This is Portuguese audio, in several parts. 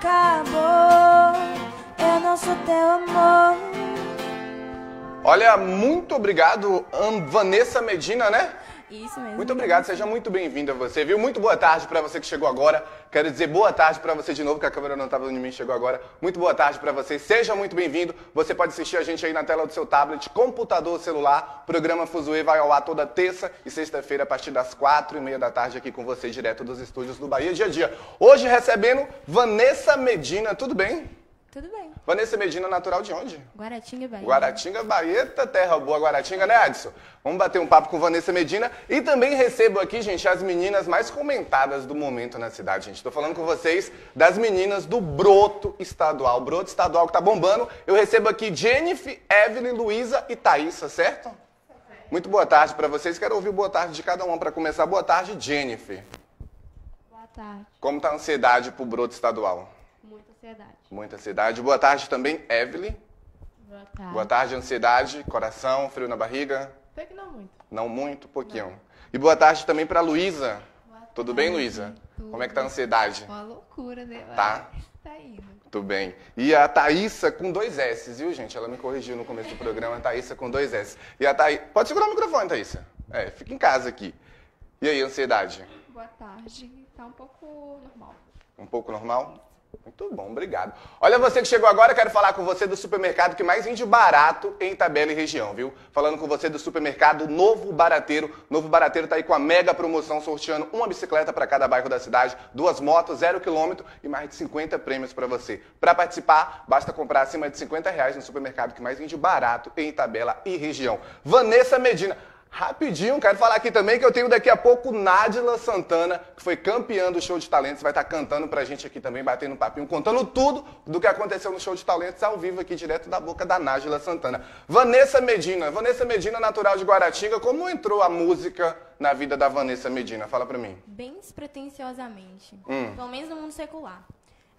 acabou. Eu não sou teu amor. Olha, muito obrigado, Vanessa Medina, né? Isso mesmo. Muito obrigado, seja muito bem-vinda você, viu? Muito boa tarde pra você que chegou agora. Quero dizer boa tarde pra você de novo, que a câmera não estava em mim, chegou agora. Muito boa tarde pra você, seja muito bem-vindo. Você pode assistir a gente aí na tela do seu tablet, computador, celular. O programa Fuzue vai ao ar toda terça e sexta-feira a partir das quatro e meia da tarde aqui com você, direto dos estúdios do Bahia Dia a Dia. Hoje recebendo Vanessa Medina, tudo bem? Tudo bem. Vanessa Medina, natural de onde? Guaratinga, Bahia. Guaratinga, Baeta, terra boa, Guaratinga, né, Adson? Vamos bater um papo com Vanessa Medina. E também recebo aqui, gente, as meninas mais comentadas do momento na cidade, gente. Tô falando com vocês das meninas do Broto Estadual. Broto Estadual que tá bombando. Eu recebo aqui Jennifer, Evelyn, Luísa e Thaísa, certo? Muito boa tarde pra vocês. Quero ouvir boa tarde de cada uma para começar. Boa tarde, Jennifer. Boa tarde. Como tá a ansiedade pro Broto Estadual? Muita ansiedade. Muita ansiedade. Boa tarde também, Evelyn. Boa tarde. Boa tarde, ansiedade, coração, frio na barriga. Até que não muito. Não muito, pouquinho. E boa tarde também pra Luísa. Tudo bem, Luísa? Como é que tá a ansiedade? Uma loucura, né? Tá. Tá indo. Tudo bem. E a Thaísa com dois S, viu, gente? Ela me corrigiu no começo do programa, a Thaísa com dois S. E a Thaí... Pode segurar o microfone, Thaísa. É, fica em casa aqui. E aí, ansiedade? Boa tarde. Tá um pouco normal. Um pouco normal? Muito bom, obrigado. Olha, você que chegou agora, quero falar com você do supermercado que mais vende barato em Itabela e região, viu? Falando com você do supermercado Novo Barateiro. Novo Barateiro tá aí com a mega promoção, sorteando uma bicicleta para cada bairro da cidade, duas motos, zero quilômetro e mais de 50 prêmios para você. Para participar, basta comprar acima de 50 reais no supermercado que mais vende barato em Itabela e região. Vanessa Medina. Rapidinho, quero falar aqui também que eu tenho daqui a pouco Nádila Santana, que foi campeã do show de talentos, vai estar cantando pra gente aqui também, batendo um papinho, contando tudo do que aconteceu no show de talentos ao vivo aqui, direto da boca da Nádila Santana. Vanessa Medina, Vanessa Medina, natural de Guaratinga, como entrou a música na vida da Vanessa Medina? Fala pra mim. Bem despretensiosamente. Hum. Pelo menos no mundo secular.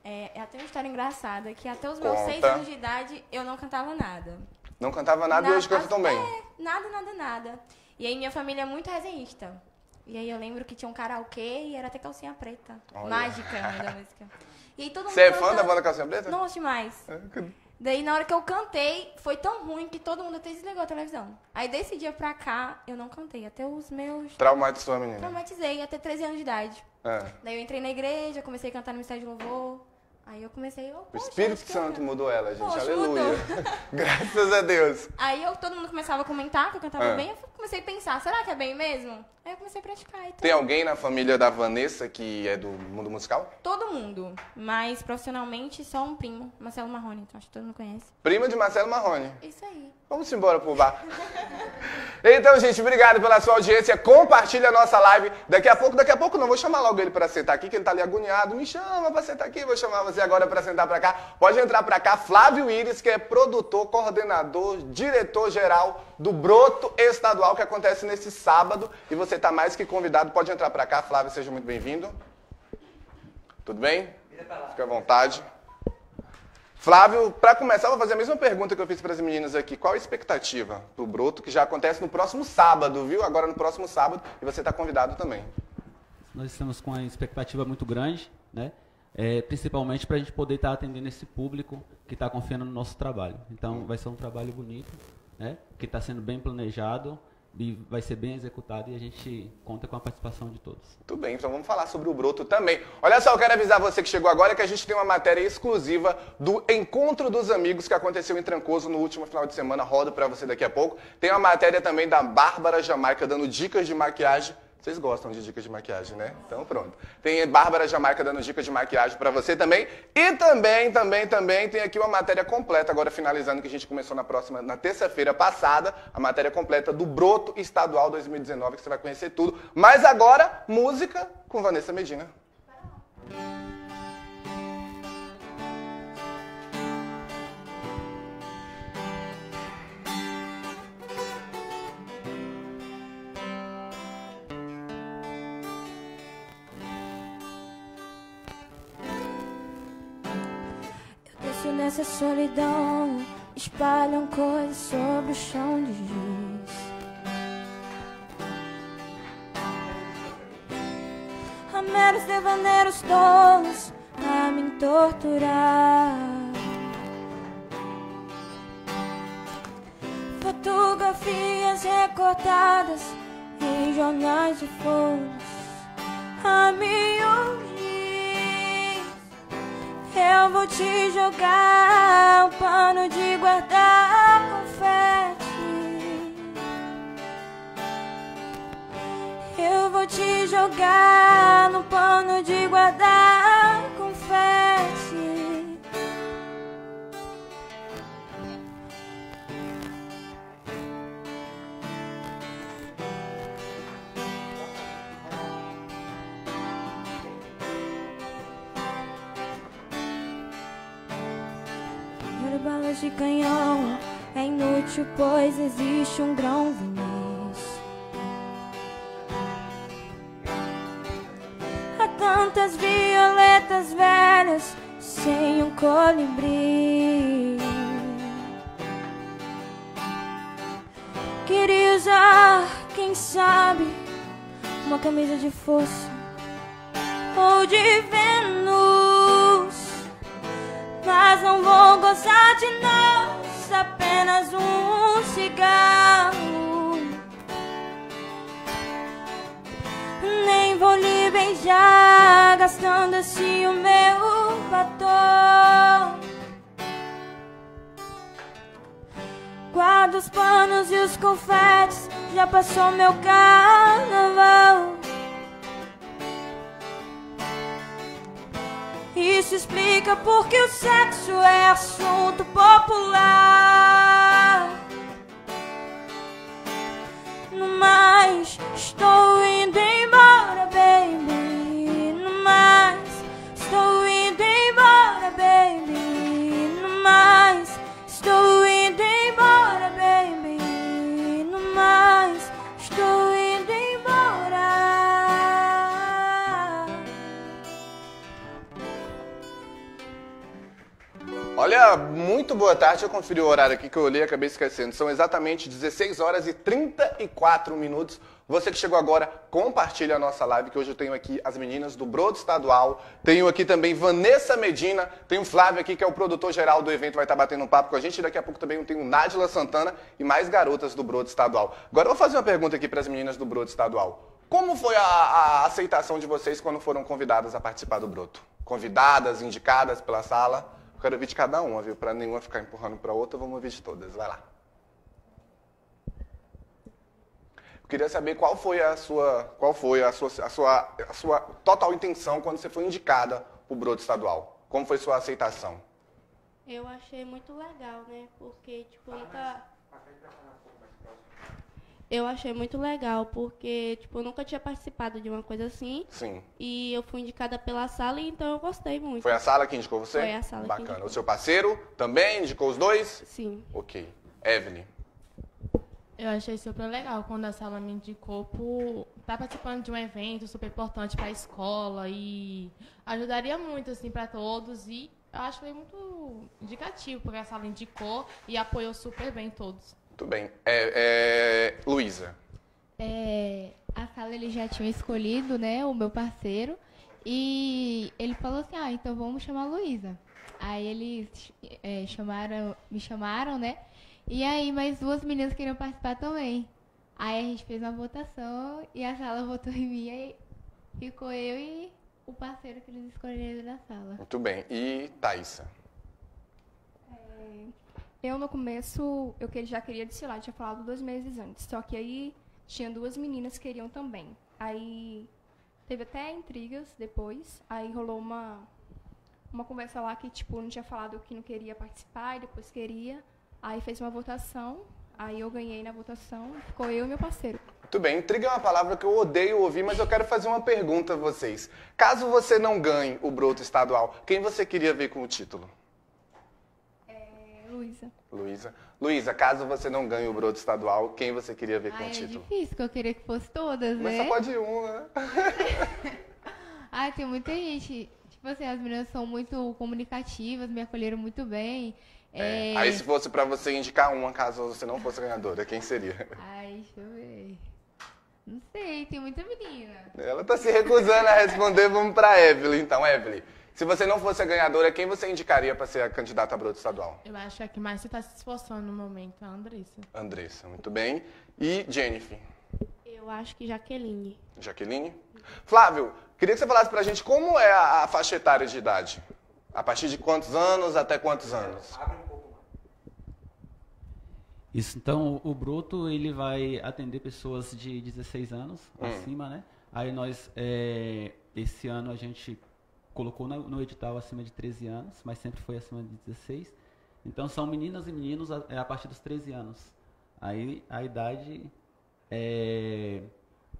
É, é até uma história engraçada que até os meus Conta. seis anos de idade eu não cantava nada. Não cantava nada e hoje canta tão bem. É, nada, nada, nada. E aí minha família é muito resenhista. E aí eu lembro que tinha um karaokê e era até calcinha preta. Olha. Mágica o nome da música. E aí todo mundo Você é fã da banda Calcinha Preta? Nossa, demais. Daí na hora que eu cantei, foi tão ruim que todo mundo até desligou a televisão. Aí desse dia pra cá, eu não cantei. Até os meus. Traumatizou a menina. Traumatizei, até 13 anos de idade. É. Daí eu entrei na igreja, comecei a cantar no Ministério de Louvor. Aí eu comecei. Oh, O Espírito Santo eu- mudou ela, gente. Poxa, Aleluia. Graças a Deus. Aí eu, todo mundo começava a comentar que eu cantava Ah. bem. Eu comecei a pensar, será que é bem mesmo? Aí eu comecei a praticar. E Tem alguém na família da Vanessa que é do mundo musical? Todo mundo. Mas profissionalmente, só um primo, Marcelo Marrone. Então acho que todo mundo conhece. Prima de Marcelo Marrone. Isso aí. Vamos embora pro bar. Então, gente, obrigado pela sua audiência. Compartilha a nossa live. Daqui a pouco, daqui a pouco não, vou chamar logo ele pra sentar aqui, que ele tá ali agoniado. Me chama pra sentar aqui, vou chamar você agora pra sentar pra cá. Pode entrar pra cá, Flávio Iris, que é produtor, coordenador, diretor-geral do Broto Estadual, que acontece nesse sábado. E você tá mais que convidado, pode entrar pra cá. Flávio, seja muito bem-vindo. Tudo bem? Fique à vontade. Flávio, para começar, vou fazer a mesma pergunta que eu fiz para as meninas aqui. Qual a expectativa para o Broto, que já acontece no próximo sábado, viu? Agora no próximo sábado, e você está convidado também. Nós estamos com uma expectativa muito grande, né? É, principalmente para a gente poder estar tá atendendo esse público que está confiando no nosso trabalho. Então, vai ser um trabalho bonito, né? Que está sendo bem planejado e vai ser bem executado e a gente conta com a participação de todos. Muito bem, então vamos falar sobre o Broto também. Olha só, eu quero avisar você que chegou agora que a gente tem uma matéria exclusiva do Encontro dos Amigos que aconteceu em Trancoso no último final de semana. Rodo para você daqui a pouco. Tem uma matéria também da Bárbara Jamaica dando dicas de maquiagem vocês gostam de dicas de maquiagem, né? Então pronto. Tem Bárbara Jamaica dando dicas de maquiagem para você também. E também, também, também tem aqui uma matéria completa, agora finalizando, que a gente começou na próxima, na terça-feira passada, a matéria completa do Broto Estadual 2019, que você vai conhecer tudo. Mas agora, música com Vanessa Medina. Nessa solidão espalham coisas sobre o chão de giz. Há meros devaneiros tolos a me torturar. Fotografias recortadas em jornais de folhas a me eu vou te jogar um pano de guardar confete. Eu vou te jogar no pano pois existe um grão vinis. Há tantas violetas velhas sem um colibri. Queria usar, quem sabe, uma camisa de força ou de Vênus mas não vou gozar de apenas um cigarro. Nem vou lhe beijar, gastando assim o meu batom. Guarda os panos e os confetes, já passou meu carnaval. Isso explica porque o sexo é assunto popular. No mais, estou indo embora, baby. Olha, muito boa tarde. Eu conferi o horário aqui que eu olhei e acabei esquecendo. São exatamente 16 horas e 34 minutos. Você que chegou agora, compartilha a nossa live, que hoje eu tenho aqui as meninas do Brodo Estadual. Tenho aqui também Vanessa Medina. Tenho Flávio aqui, que é o produtor geral do evento, vai estar batendo um papo com a gente. E daqui a pouco também tenho Nádila Santana e mais garotas do Brodo Estadual. Agora eu vou fazer uma pergunta aqui para as meninas do Brodo Estadual. Como foi a, a aceitação de vocês quando foram convidadas a participar do Broto? Convidadas, indicadas pela sala? Eu quero ouvir de cada uma, viu? Para nenhuma ficar empurrando para outra, vamos ouvir de todas. Vai lá. Eu queria saber qual foi a sua, qual foi a sua, a sua, a sua total intenção quando você foi indicada para o Broto Estadual. Como foi sua aceitação? Eu achei muito legal, né? Porque, tipo, nunca. Eu achei muito legal, porque, tipo, eu nunca tinha participado de uma coisa assim. Sim. E eu fui indicada pela sala, então eu gostei muito. Foi a sala que indicou você? Foi a sala que Bacana. indicou. O seu parceiro também indicou os dois? Sim. Ok. Evelyn. Eu achei super legal quando a sala me indicou por estar participando de um evento super importante para a escola e ajudaria muito assim para todos e eu acho que foi muito indicativo, porque a sala indicou e apoiou super bem todos. Muito bem. É, é, Luísa. É, a sala ele já tinha escolhido, né, o meu parceiro. E ele falou assim, ah, então vamos chamar a Luísa. Aí eles é, chamaram, me chamaram, né? E aí mais duas meninas queriam participar também. Aí a gente fez uma votação e a sala votou em mim e ficou eu e o parceiro que eles escolheram da sala. Muito bem. E Thaisa? Eu, no começo, eu já queria desfilar, tinha falado dois meses antes. Só que aí tinha duas meninas que queriam também. Aí teve até intrigas depois. Aí rolou uma, uma conversa lá que, tipo, não tinha falado que não queria participar e depois queria. Aí fez uma votação. Aí eu ganhei na votação. Ficou eu e meu parceiro. Muito bem, intriga é uma palavra que eu odeio ouvir, mas eu quero fazer uma pergunta a vocês. Caso você não ganhe o broto estadual, quem você queria ver com o título? É, Luísa. Luísa. Luísa, caso você não ganhe o broto estadual, quem você queria ver com o é título? difícil, porque eu queria que fosse todas, Mas né? só pode ir um, né? Ah, tem muita gente. Tipo assim, as meninas são muito comunicativas, me acolheram muito bem. É, É... Aí se fosse pra você indicar uma, caso você não fosse ganhadora, quem seria? Ai, deixa eu ver. Não sei, tem muita menina. Ela tá se recusando a responder, vamos pra Evelyn. Então, Evelyn, se você não fosse a ganhadora, quem você indicaria pra ser a candidata a broto estadual? Eu acho que a que mais se está se esforçando no momento é a Andressa. Andressa, muito bem. E Jennifer? Eu acho que Jaqueline. Jaqueline? Flávio, queria que você falasse pra gente como é a, a faixa etária de idade. A partir de quantos anos até quantos anos? Isso, então, o Bruto, ele vai atender pessoas de 16 anos Hum. acima, né? Aí nós, é, esse ano a gente colocou no, no edital acima de 13 anos, mas sempre foi acima de 16. Então, são meninas e meninos a, é a partir dos 13 anos. Aí, a idade é,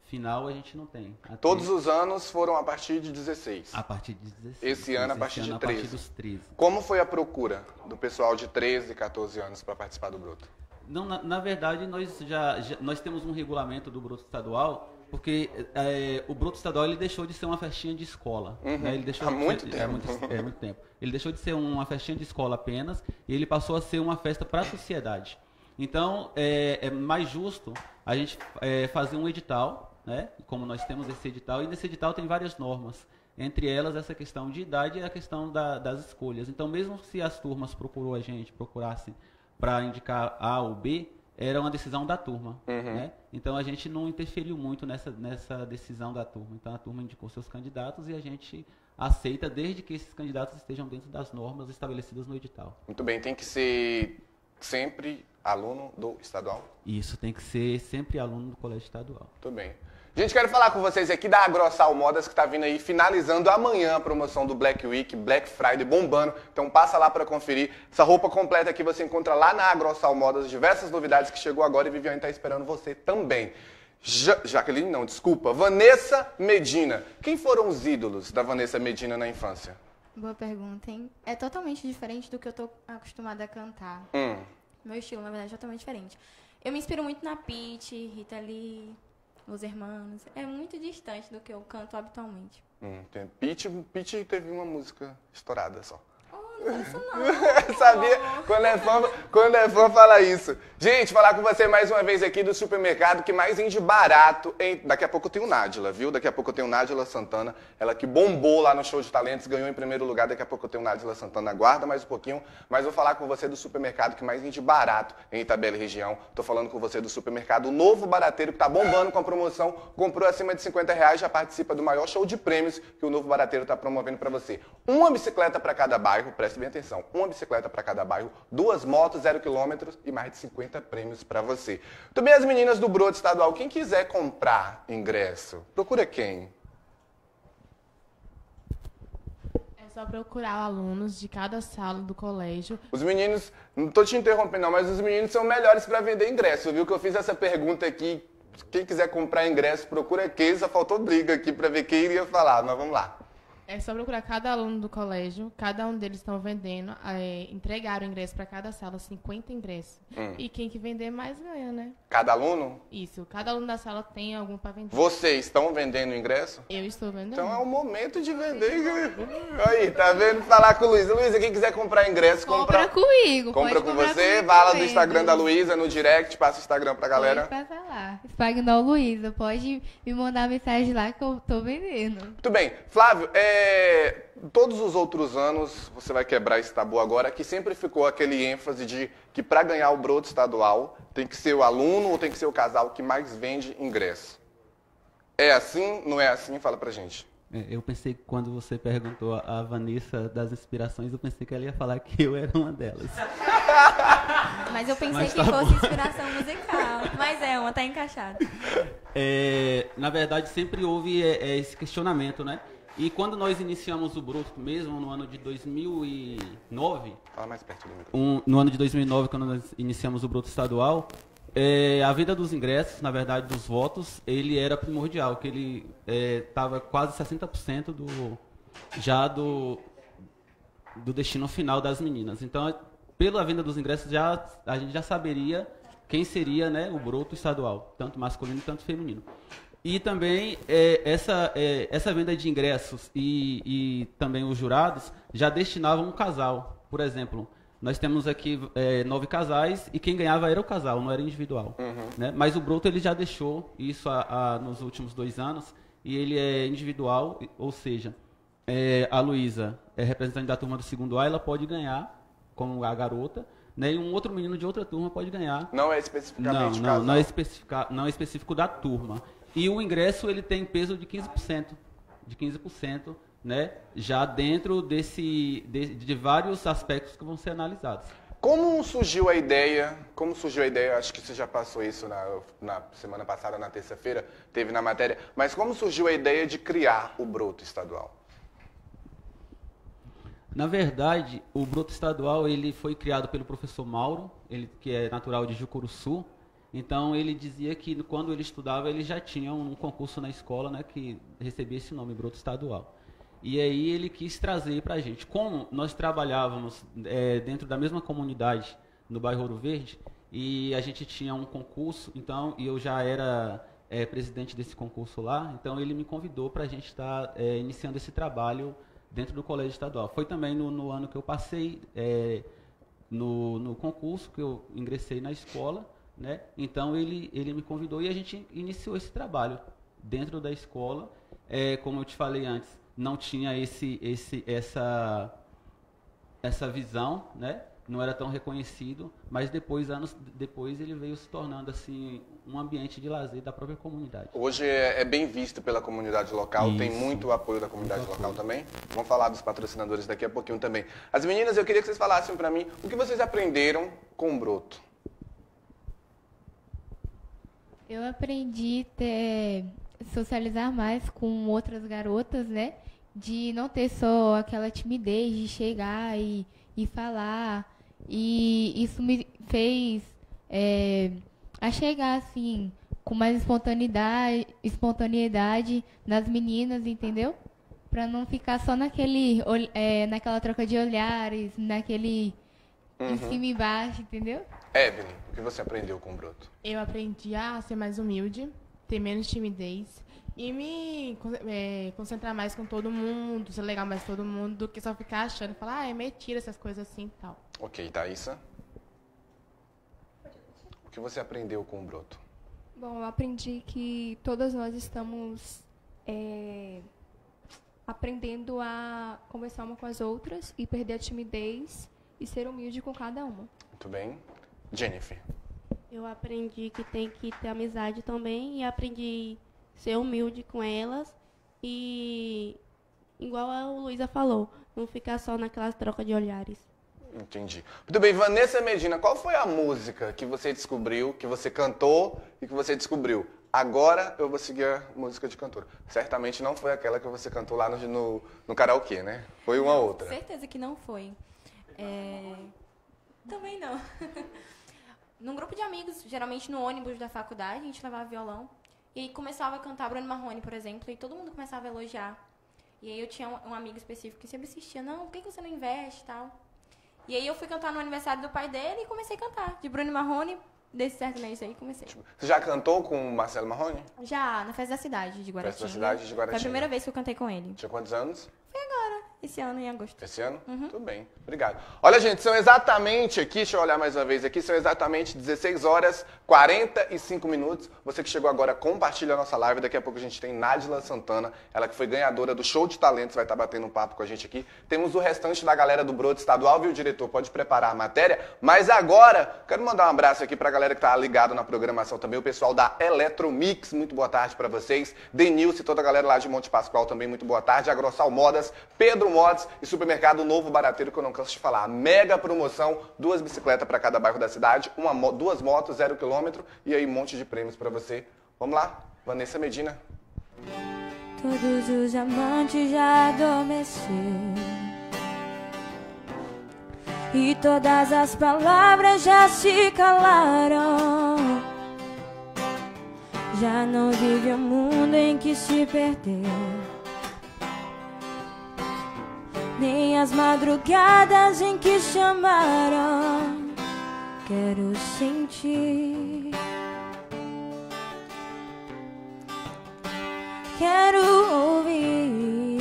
final a gente não tem. Até- Todos os anos foram a partir de 16. A partir de 16. Esse ano a partir de ano a 13. partir dos 13. Como foi a procura do pessoal de 13 e 14 anos para participar do Bruto? Não, na, na verdade, nós já, já- nós temos um regulamento do Broto Estadual, porque é, o Broto Estadual ele deixou de ser uma festinha de escola. Uhum. né? Ele deixou Há de muito ser- tempo. É muito, é muito tempo. Ele deixou de ser uma festinha de escola apenas e ele passou a ser uma festa para a sociedade. Então, é, é mais justo a gente é, fazer um edital, né? como nós temos esse edital, e nesse edital tem várias normas. Entre elas, essa questão de idade e a questão da- das escolhas. Então, mesmo se as turmas procurou a gente, procurassem para indicar A ou B, era uma decisão da turma. Né? Então, a gente não interferiu muito nessa, nessa decisão da turma. Então, a turma indicou seus candidatos e a gente aceita desde que esses candidatos estejam dentro das normas estabelecidas no edital. Muito bem, tem que ser sempre aluno do estadual? E isso tem que ser sempre aluno do colégio estadual. Muito bem. Gente, quero falar com vocês aqui da Agrossal Modas, que está vindo aí, finalizando amanhã a promoção do Black Week, Black Friday, bombando. Então passa lá para conferir. Essa roupa completa aqui você encontra lá na Agrossal Modas, diversas novidades que chegou agora e Viviane está esperando você também. Ja Jaqueline, não, desculpa. Vanessa Medina. Quem foram os ídolos da Vanessa Medina na infância? Boa pergunta, hein? É totalmente diferente do que eu tô acostumada a cantar. Hum, Meu estilo, na verdade, é totalmente diferente. Eu me inspiro muito na Pitty, Rita Lee, Os Hermanos. É muito distante do que eu canto habitualmente. hum, Pitty teve uma música estourada só. Não, não. Sabia? Quando é, fã, quando é fã, fala isso. Gente, falar com você mais uma vez aqui do supermercado que mais vende barato. Em... Daqui a pouco eu tenho Nádila, viu? Daqui a pouco eu tenho Nádila Santana. Ela que bombou lá no show de talentos, ganhou em primeiro lugar. Daqui a pouco eu tenho Nádila Santana. Aguarda mais um pouquinho. Mas vou falar com você do supermercado que mais vende barato em Itabela e região. Tô falando com você do supermercado Novo Barateiro, que tá bombando com a promoção. Comprou acima de 50 reais, já participa do maior show de prêmios que o Novo Barateiro tá promovendo para você. Uma bicicleta para cada bairro, preste bem atenção. Uma bicicleta para cada bairro, duas motos, zero quilômetros e mais de 50 prêmios para você. Também as meninas do Broto Estadual, quem quiser comprar ingresso, procura quem? É só procurar alunos de cada sala do colégio. Os meninos, não tô te interrompendo não, mas os meninos são melhores para vender ingresso, viu? Que eu fiz essa pergunta aqui, quem quiser comprar ingresso, procura quem, só faltou briga aqui para ver quem iria falar, mas vamos lá. É só procurar cada aluno do colégio, cada um deles estão vendendo, é, entregaram ingresso para cada sala, 50 ingressos. Hum. E quem que vender mais ganha, né? Cada aluno? Isso, cada aluno da sala tem algum para vender. Vocês estão vendendo ingresso? Eu estou vendendo. Então é o momento de vender. Aí, tá vendo? Falar com o Luísa. Luísa, quem quiser comprar ingresso, Compra compra, comigo. compra com você. Fala do também, Instagram da? Luísa no direct, passa o Instagram pra galera. Pode passar lá. Spagnol Luísa, pode me mandar mensagem lá que eu tô vendendo. Muito bem. Flávio, é, todos os outros anos, você vai quebrar esse tabu agora, que sempre ficou aquele ênfase de que para ganhar o broto estadual tem que ser o aluno ou tem que ser o casal que mais vende ingresso. É assim? Não é assim? Fala pra gente. É, Eu pensei que quando você perguntou a Vanessa das inspirações, eu pensei que ela ia falar que eu era uma delas. Mas eu pensei Mas que tá fosse bom. inspiração musical. Mas é, uma tá encaixada. É, na verdade, sempre houve é, é, esse questionamento, né? E quando nós iniciamos o Bruto mesmo, no ano de 2009, Fala mais perto do microfone. um- no ano de 2009, quando nós iniciamos o Bruto Estadual, é, a venda dos ingressos, na verdade, dos votos, ele era primordial, que ele estava quase 60% do, já do, do destino final das meninas. Então, pela venda dos ingressos, já, a gente já saberia quem seria né, o broto estadual, tanto masculino quanto feminino. E também é, essa, é, essa venda de ingressos e, e também os jurados já destinavam um casal. Por exemplo, nós temos aqui é, nove casais e quem ganhava era o casal, não era individual. né? Mas o broto ele já deixou isso a- a- nos últimos dois anos e ele é individual, ou seja, é, a Luísa é representante da turma do segundo A, ela pode ganhar como a garota, né? E um outro menino de outra turma pode ganhar. Não é Não, especificamente não, casal. não é, especifica, não é específico da turma. E o ingresso ele tem peso de 15%, de 15%, né? Já dentro desse de, de vários aspectos que vão ser analisados. Como surgiu a ideia? Como surgiu a ideia? Acho que você já passou isso na, na semana passada, na terça-feira, teve na matéria. Mas como surgiu a ideia de criar o broto estadual? Na verdade, o broto estadual ele foi criado pelo professor Mauro, ele que é natural de Jucuruçu. Então ele dizia que quando ele estudava ele já tinha um concurso na escola, né, que recebia esse nome, broto estadual. E aí ele quis trazer para a gente. Como nós trabalhávamos eh, dentro da mesma comunidade no bairro Ouro Verde e a gente tinha um concurso, então e eu já era eh, presidente desse concurso lá, então ele me convidou para a gente estar eh, iniciando esse trabalho dentro do colégio estadual. Foi também no, no ano que eu passei eh, no, no concurso que eu ingressei na escola, né? Então ele ele me convidou e a gente iniciou esse trabalho dentro da escola. É, como eu te falei antes, não tinha esse esse essa essa visão, né? Não era tão reconhecido, mas depois anos depois ele veio se tornando assim um ambiente de lazer da própria comunidade. Hoje é, é bem visto pela comunidade local, tem Isso. muito apoio da comunidade Muito local apoio. também. Vamos falar dos patrocinadores daqui a pouquinho também. As meninas, eu queria que vocês falassem para mim o que vocês aprenderam com o broto. Eu aprendi ter socializar mais com outras garotas, né? De não ter só aquela timidez de chegar e, e falar. E isso me fez é, a chegar assim com mais espontaneidade, espontaneidade nas meninas, entendeu? Pra não ficar só naquele é, naquela troca de olhares, naquele em cima e embaixo, entendeu? Evelyn, o que você aprendeu com o broto? Eu aprendi a ser mais humilde, ter menos timidez e me é, concentrar mais com todo mundo, ser legal mais com todo mundo, do que só ficar achando, falar, ah, é mentira essas coisas assim e tal. Ok, Thaísa. O que você aprendeu com o broto? Bom, eu aprendi que todas nós estamos é, aprendendo a conversar uma com as outras e perder a timidez e ser humilde com cada uma. Muito bem. Jennifer. Eu aprendi que tem que ter amizade também e aprendi ser humilde com elas e igual a Luísa falou, não ficar só naquelas trocas de olhares. Entendi. Muito bem, Vanessa Medina, qual foi a música que você descobriu, que você cantou e que você descobriu? Agora eu vou seguir a música de cantora. Certamente não foi aquela que você cantou lá no, no, no karaokê, né? Foi uma outra. Certeza que não foi. É, Também não. Num grupo de amigos, geralmente no ônibus da faculdade, a gente levava violão. E aí começava a cantar Bruno Marrone, por exemplo, e todo mundo começava a elogiar. E aí eu tinha um, um amigo específico que sempre assistia, não, por que, que você não investe e tal? E aí eu fui cantar no aniversário do pai dele e comecei a cantar. De Bruno Marrone, desse sertanejo aí, comecei. Você já cantou com o Marcelo Marrone? Já, na festa da cidade de Guaratinga. Festa da cidade de Foi Guaratinga. a primeira vez que eu cantei com ele. Tinha quantos anos? Foi agora, esse ano, em agosto. Esse ano? Uhum. Tudo bem. Obrigado. Olha, gente, são exatamente aqui, deixa eu olhar mais uma vez aqui, são exatamente 16 horas 45 minutos. Você que chegou agora, compartilha a nossa live. Daqui a pouco a gente tem Nájila Santana, ela que foi ganhadora do Show de Talentos, vai estar batendo um papo com a gente aqui. Temos o restante da galera do Broto Estadual, viu, diretor? Pode preparar a matéria. Mas agora, quero mandar um abraço aqui pra galera que tá ligado na programação também, o pessoal da Eletromix, muito boa tarde para vocês. Denilson e toda a galera lá de Monte Pascoal também, muito boa tarde. Agrossal Modas, Pedro Modas e Supermercado Novo Barateiro, que eu não canso de falar. Mega promoção, duas bicicletas para cada bairro da cidade, uma, duas motos, zero quilômetro e aí um monte de prêmios para você. Vamos lá, Vanessa Medina. Todos os amantes já adormeceram E todas as palavras já se calaram Já não vive o mundo em que se perdeu Nem as madrugadas em que chamaram Quero sentir quero ouvir.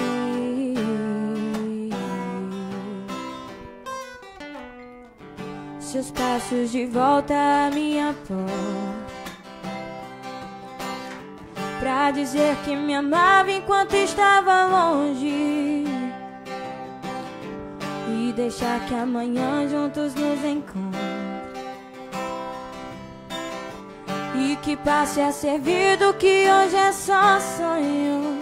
Seus passos de volta à minha porta. Pra dizer que me amava enquanto estava longe. E deixar que amanhã juntos nos encontremos. E que passe a ser vida o que hoje é só sonho.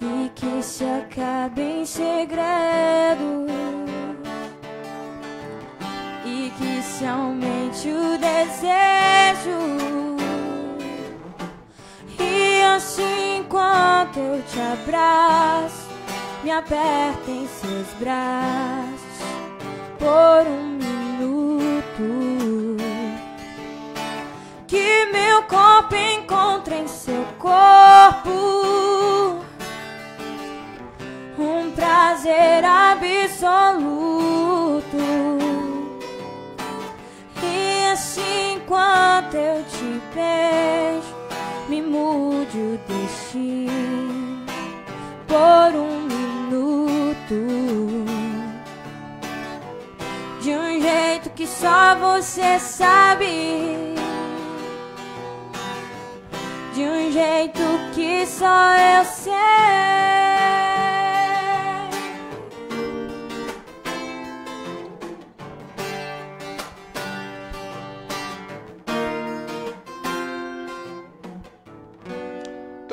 E que se acabe em segredo. E que se aumente o desejo. E assim enquanto eu te abraço Me aperta em seus braços Por um minuto que meu corpo encontra em seu corpo um prazer absoluto. E assim enquanto eu te beijo, me mude o destino por um minuto. De um jeito que só você sabe. De um jeito que só eu sei.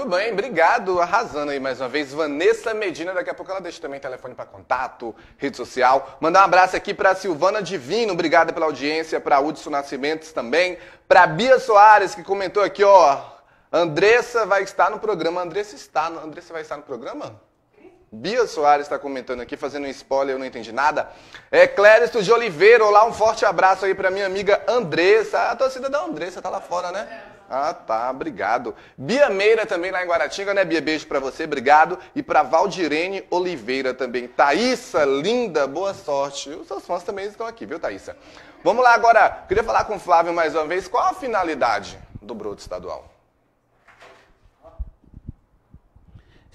Bem, obrigado. Arrasando aí mais uma vez. Vanessa Medina, daqui a pouco ela deixa também telefone para contato, rede social. Mandar um abraço aqui para Silvana Divino, obrigada pela audiência. Para Hudson Nascimentos também. Para Bia Soares, que comentou aqui, ó. Andressa vai estar no programa. Andressa está. no- Andressa vai estar no programa? Bia Soares está comentando aqui, fazendo um spoiler, eu não entendi nada. É Clériston de Oliveira, olá, um forte abraço aí para minha amiga Andressa. A torcida da Andressa tá lá fora, né? Ah, tá, obrigado. Bia Meira também lá em Guaratinga, né, Bia? Beijo pra você, obrigado. E pra Valdirene Oliveira também. Thaísa, linda, boa sorte. Os seus fãs também estão aqui, viu, Thaísa? Vamos lá agora, queria falar com o Flávio mais uma vez. Qual a finalidade do Broto Estadual?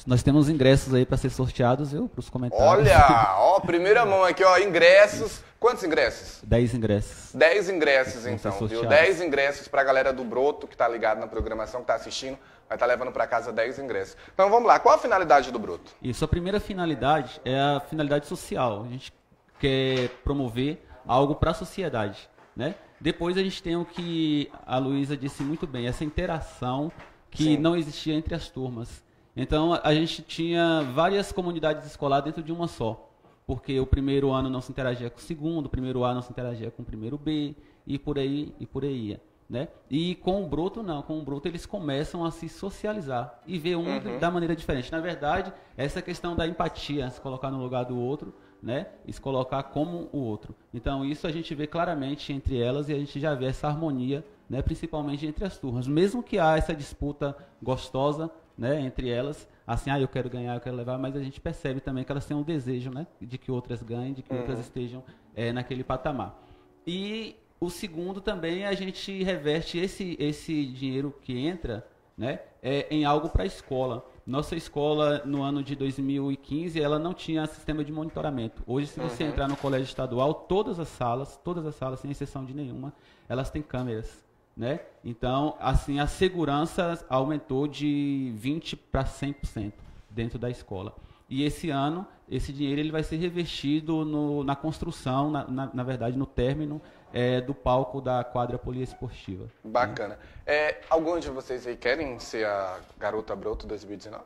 Nós temos ingressos aí para ser sorteados, viu? Para os comentários. Olha, ó, primeira mão aqui, ó, ingressos. Quantos ingressos? 10 ingressos. 10 ingressos, então, viu? 10 ingressos pra galera do Broto que tá ligado na programação, que tá assistindo. Vai estar levando pra casa 10 ingressos. Então vamos lá, qual a finalidade do Broto? Isso, a primeira finalidade é a finalidade social. A gente quer promover algo para a sociedade, né? Depois a gente tem o que a Luísa disse muito bem, essa interação que Sim. não existia entre as turmas. Então a- gente tinha várias comunidades escolares dentro de uma só, porque o primeiro ano não se interagia com o segundo, o primeiro A não se interagia com o primeiro B e por aí e por aí ia. Né? E com o Broto não, com o Broto eles começam a se socializar e ver um da maneira diferente. Na verdade, essa questão da empatia, se colocar no lugar do outro, né? E se colocar como o outro. Então isso a gente vê claramente entre elas e a gente já vê essa harmonia, né? Principalmente entre as turmas. Mesmo que há essa disputa gostosa, né? Entre elas, assim, ah, eu quero ganhar, eu quero levar, mas a gente percebe também que elas têm um desejo, né, de que outras ganhem, de que Uhum. outras estejam é, naquele patamar. E o segundo também a gente reverte esse esse dinheiro que entra, né, é, em algo para a escola. Nossa escola no ano de 2015 ela não tinha sistema de monitoramento. Hoje, se você entrar no colégio estadual, todas as salas, todas as salas, sem exceção de nenhuma, elas têm câmeras, né? Então, assim, a segurança aumentou de 20 para 100% dentro da escola. E esse ano, esse dinheiro ele vai ser revestido no- na construção, na, na, na verdade, no término eh, do palco da quadra poliesportiva. Bacana. É, algum de vocês aí querem ser a Garota Broto 2019?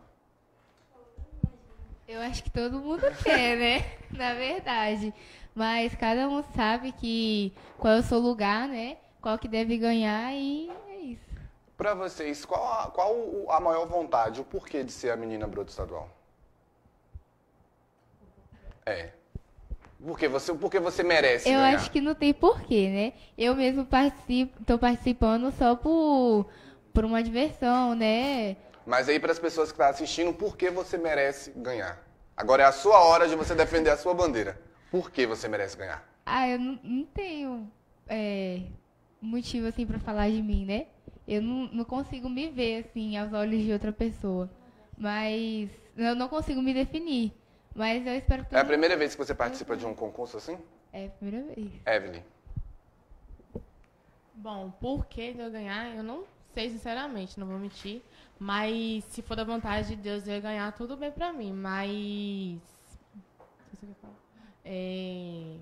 Eu acho que todo mundo quer, né? Na verdade. Mas cada um sabe que qual é o seu lugar, né? Qual que deve ganhar e é isso. Pra vocês, qual a, qual a maior vontade, o porquê de ser a menina Broto estadual? É. Porque você, porque você merece Eu ganhar. acho que não tem porquê, né? Eu mesmo participo, tô participando só por, por uma diversão, né? Mas aí para as pessoas que estão assistindo, por que você merece ganhar? Agora é a sua hora de você defender a sua bandeira. Por que você merece ganhar? Ah, eu não, não tenho é, motivo assim pra falar de mim, né? Eu não, não consigo me ver assim aos olhos de outra pessoa. Mas eu não consigo me definir. Mas eu espero que É a primeira vez que você participa de um concurso assim? É a primeira vez. Evelyn. Bom, por que de eu ganhar, eu não sei sinceramente, não vou mentir. Mas se for da vontade de Deus eu ganhar, tudo bem pra mim. Mas. O que você quer falar? É,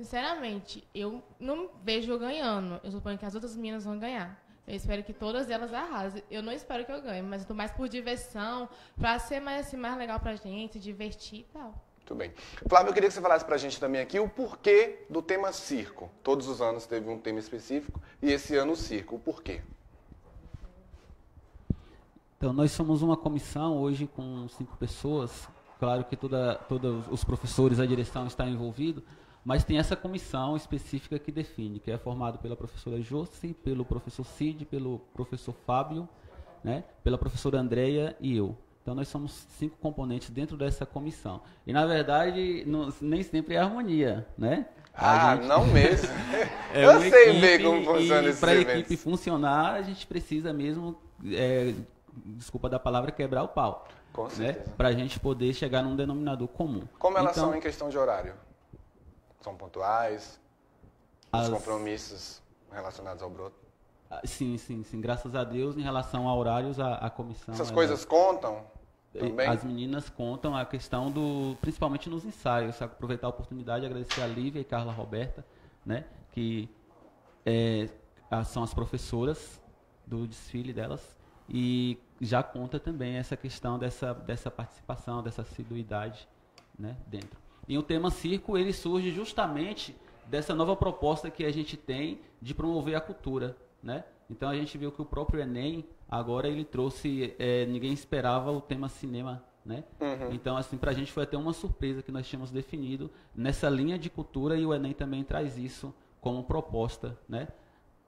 Sinceramente, eu não vejo eu ganhando. Eu suponho que as outras meninas vão ganhar. Eu espero que todas elas arrasem. Eu não espero que eu ganhe, mas eu tô mais por diversão, pra ser mais, assim, mais legal pra gente, divertir e tal. Muito bem. Flávio, eu queria que você falasse pra gente também aqui o porquê do tema circo. Todos os anos teve um tema específico e esse ano o circo. O porquê? Então, nós somos uma comissão hoje com cinco pessoas. Claro que toda, todos os professores, a direção está envolvido, mas tem essa comissão específica que define, que é formado pela professora Josi, pelo professor Cid, pelo professor Fábio, né, pela professora Andreia e eu. Então, nós somos cinco componentes dentro dessa comissão. E, na verdade, não- nem sempre é harmonia, né? A Ah, gente- não mesmo. é eu sei bem como funciona e esses Para a equipe funcionar, a gente precisa mesmo, é, desculpa da palavra, quebrar o pau. Com Né? certeza. Para a gente poder chegar num denominador comum. Como elas Então, são em questão de horário? São pontuais? Os as- compromissos relacionados ao broto? ah, Sim, sim, sim. Graças a Deus, em relação a horários, a, a comissão. Essas ela- coisas contam também? As meninas contam a questão do, principalmente nos ensaios, aproveitar a oportunidade e agradecer a Lívia e Carla Roberta, né, que é, são as professoras do desfile delas e já conta também essa questão dessa, dessa participação, dessa assiduidade, né, dentro. E o tema circo ele surge justamente dessa nova proposta que a gente tem de promover a cultura, né? Então a gente viu que o próprio Enem agora ele trouxe, é, ninguém esperava o tema cinema, né? Então assim para a gente foi até uma surpresa que nós tínhamos definido nessa linha de cultura e o Enem também traz isso como proposta, né?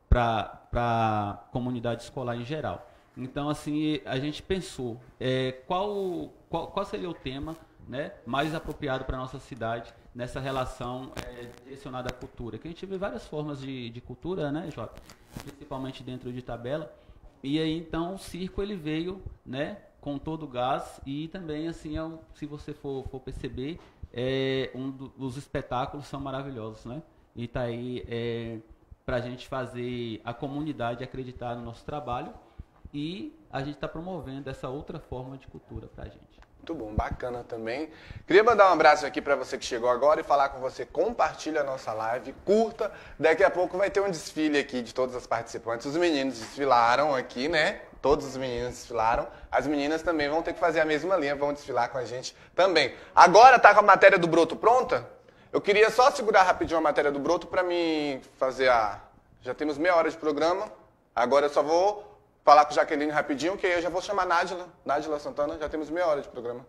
Para a comunidade escolar em geral. Então assim a gente pensou é, qual, qual qual seria o tema né, mais apropriado para a nossa cidade nessa relação é, direcionada à cultura. Que a gente vê várias formas de, de cultura, né, Jota? Principalmente dentro de tabela. E aí, então, o circo ele veio, né, com todo o gás e também, assim, é um- se você for, for perceber, é, um do- os espetáculos são maravilhosos, né? E tá aí é, para a gente fazer a comunidade acreditar no nosso trabalho e a gente está promovendo essa outra forma de cultura para a gente. Muito bom, bacana também. Queria mandar um abraço aqui para você que chegou agora e falar com você. Compartilha a nossa live, curta. Daqui a pouco vai ter um desfile aqui de todas as participantes. Os meninos desfilaram aqui, né? Todos os meninos desfilaram. As meninas também vão ter que fazer a mesma linha, vão desfilar com a gente também. Agora tá com a matéria do Broto pronta? Eu queria só segurar rapidinho a matéria do Broto para mim fazer a. Já temos meia hora de programa. Agora eu só vou falar com Jaqueline rapidinho, que aí eu já vou chamar a Nádila. Nádila Santana, já temos meia hora de programa.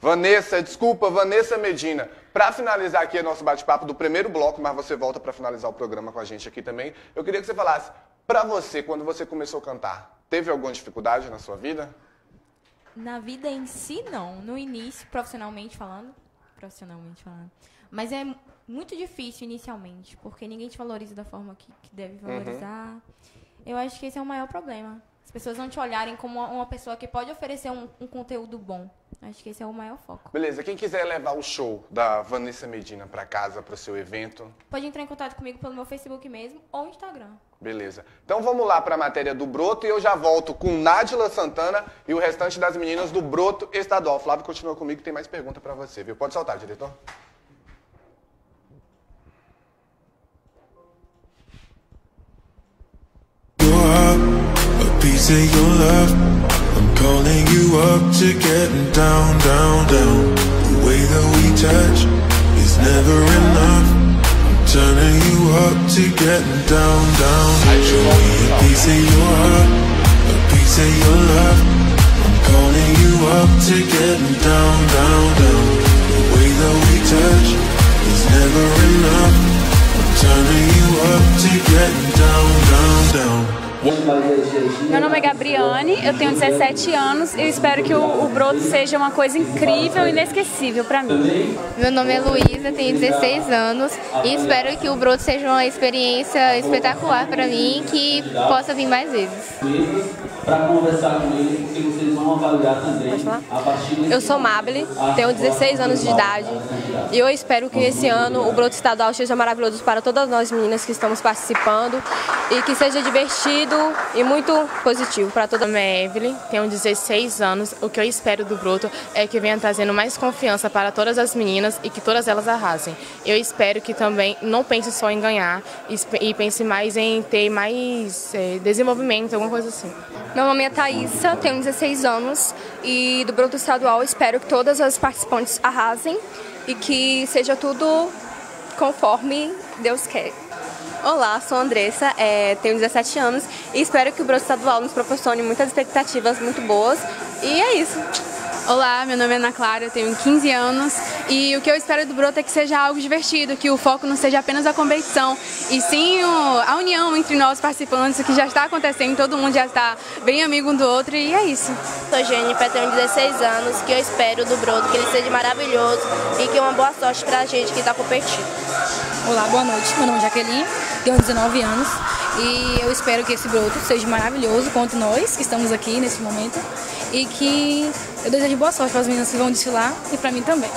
Vanessa, desculpa, Vanessa Medina. Para finalizar aqui o nosso bate-papo do primeiro bloco, mas você volta para finalizar o programa com a gente aqui também, eu queria que você falasse, para você, quando você começou a cantar, teve alguma dificuldade na sua vida? Na vida em si, não. No início, profissionalmente falando. Profissionalmente falando. Mas é muito difícil inicialmente, porque ninguém te valoriza da forma que, que deve valorizar. Eu acho que esse é o maior problema. As pessoas não te olharem como uma, pessoa que pode oferecer um, um conteúdo bom. Acho que esse é o maior foco. Beleza, quem quiser levar o show da Vanessa Medina pra casa, pro seu evento, Pode entrar em contato comigo pelo meu Facebook mesmo ou Instagram. beleza. Então vamos lá pra matéria do Broto e eu já volto com Nádila Santana e o restante das meninas do Broto Estadual. Flávio continua comigo tem mais pergunta pra você, viu? Pode soltar, diretor. Piece of your love. I'm calling you up to getting down, down, down. The way that we touch is never enough. I'm turning you up to getting down, down. Show me a piece of your heart, a piece of your love. I'm calling you up to getting down, down, down. The way that we touch is never enough. I'm turning you up to getting down, down, down. Meu nome é Gabriane, eu tenho 17 anos e espero que o, o Broto seja uma coisa incrível e inesquecível para mim. Meu nome é Luísa, tenho 16 anos e espero que o Broto seja uma experiência espetacular para mim que possa vir mais vezes. Para conversar com eles, porque vocês vão avaliar também a partir Eu sou Mabel, tenho 16 anos de idade e eu espero que esse ano o Broto Estadual seja maravilhoso para todas nós meninas que estamos participando e que seja divertido e muito positivo para toda nome é Evelyn, tenho 16 anos. O que eu espero do Broto é que venha trazendo mais confiança para todas as meninas e que todas elas arrasem. Eu espero que também não pense só em ganhar e pense mais em ter mais eh, desenvolvimento, alguma coisa assim. Meu nome é Thaísa, tenho 16 anos e do Broto Estadual espero que todas as participantes arrasem e que seja tudo conforme Deus quer. Olá, sou a Andressa, é, tenho 17 anos e espero que o Broto Estadual nos proporcione muitas expectativas muito boas e é isso. Olá, meu nome é Ana Clara, eu tenho 15 anos e o que eu espero do Broto é que seja algo divertido, que o foco não seja apenas a competição, e sim o- a união entre nós participantes, o que já está acontecendo, todo mundo já está bem amigo um do outro e é isso. Sou Jennifer, tenho 16 anos, que eu espero do Broto que ele seja maravilhoso e que uma boa sorte pra gente que está competindo. Olá, boa noite. Meu nome é Jaqueline, tenho 19 anos e eu espero que esse broto seja maravilhoso quanto nós que estamos aqui nesse momento e que eu desejo boa sorte para as meninas que vão desfilar e para mim também.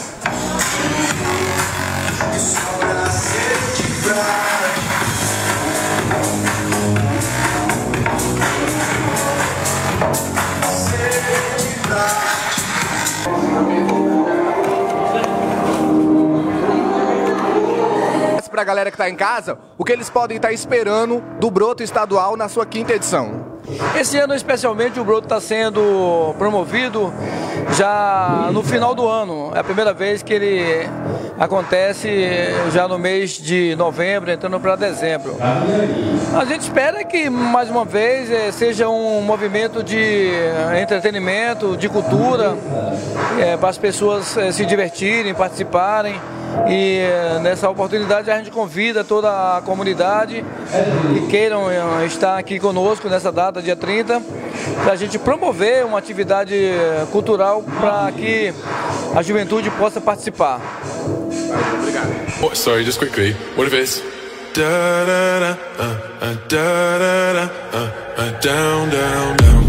Pra galera que tá em casa, o que eles podem estar esperando do Broto Estadual na sua quinta edição. Esse ano, especialmente, o Broto está sendo promovido já no final do ano. É a primeira vez que ele acontece já no mês de novembro, entrando para dezembro. A gente espera que, mais uma vez, eh, seja um movimento de entretenimento, de cultura, eh, para as pessoas eh, se divertirem, participarem. E eh, nessa oportunidade a gente convida toda a comunidade que queiram eh, estar aqui conosco nessa data, dia 30, para a gente promover uma atividade eh, cultural para que a juventude possa participar. Oh, sorry, just quickly. What if it's da da da uh, uh, da da da uh, uh, down down down.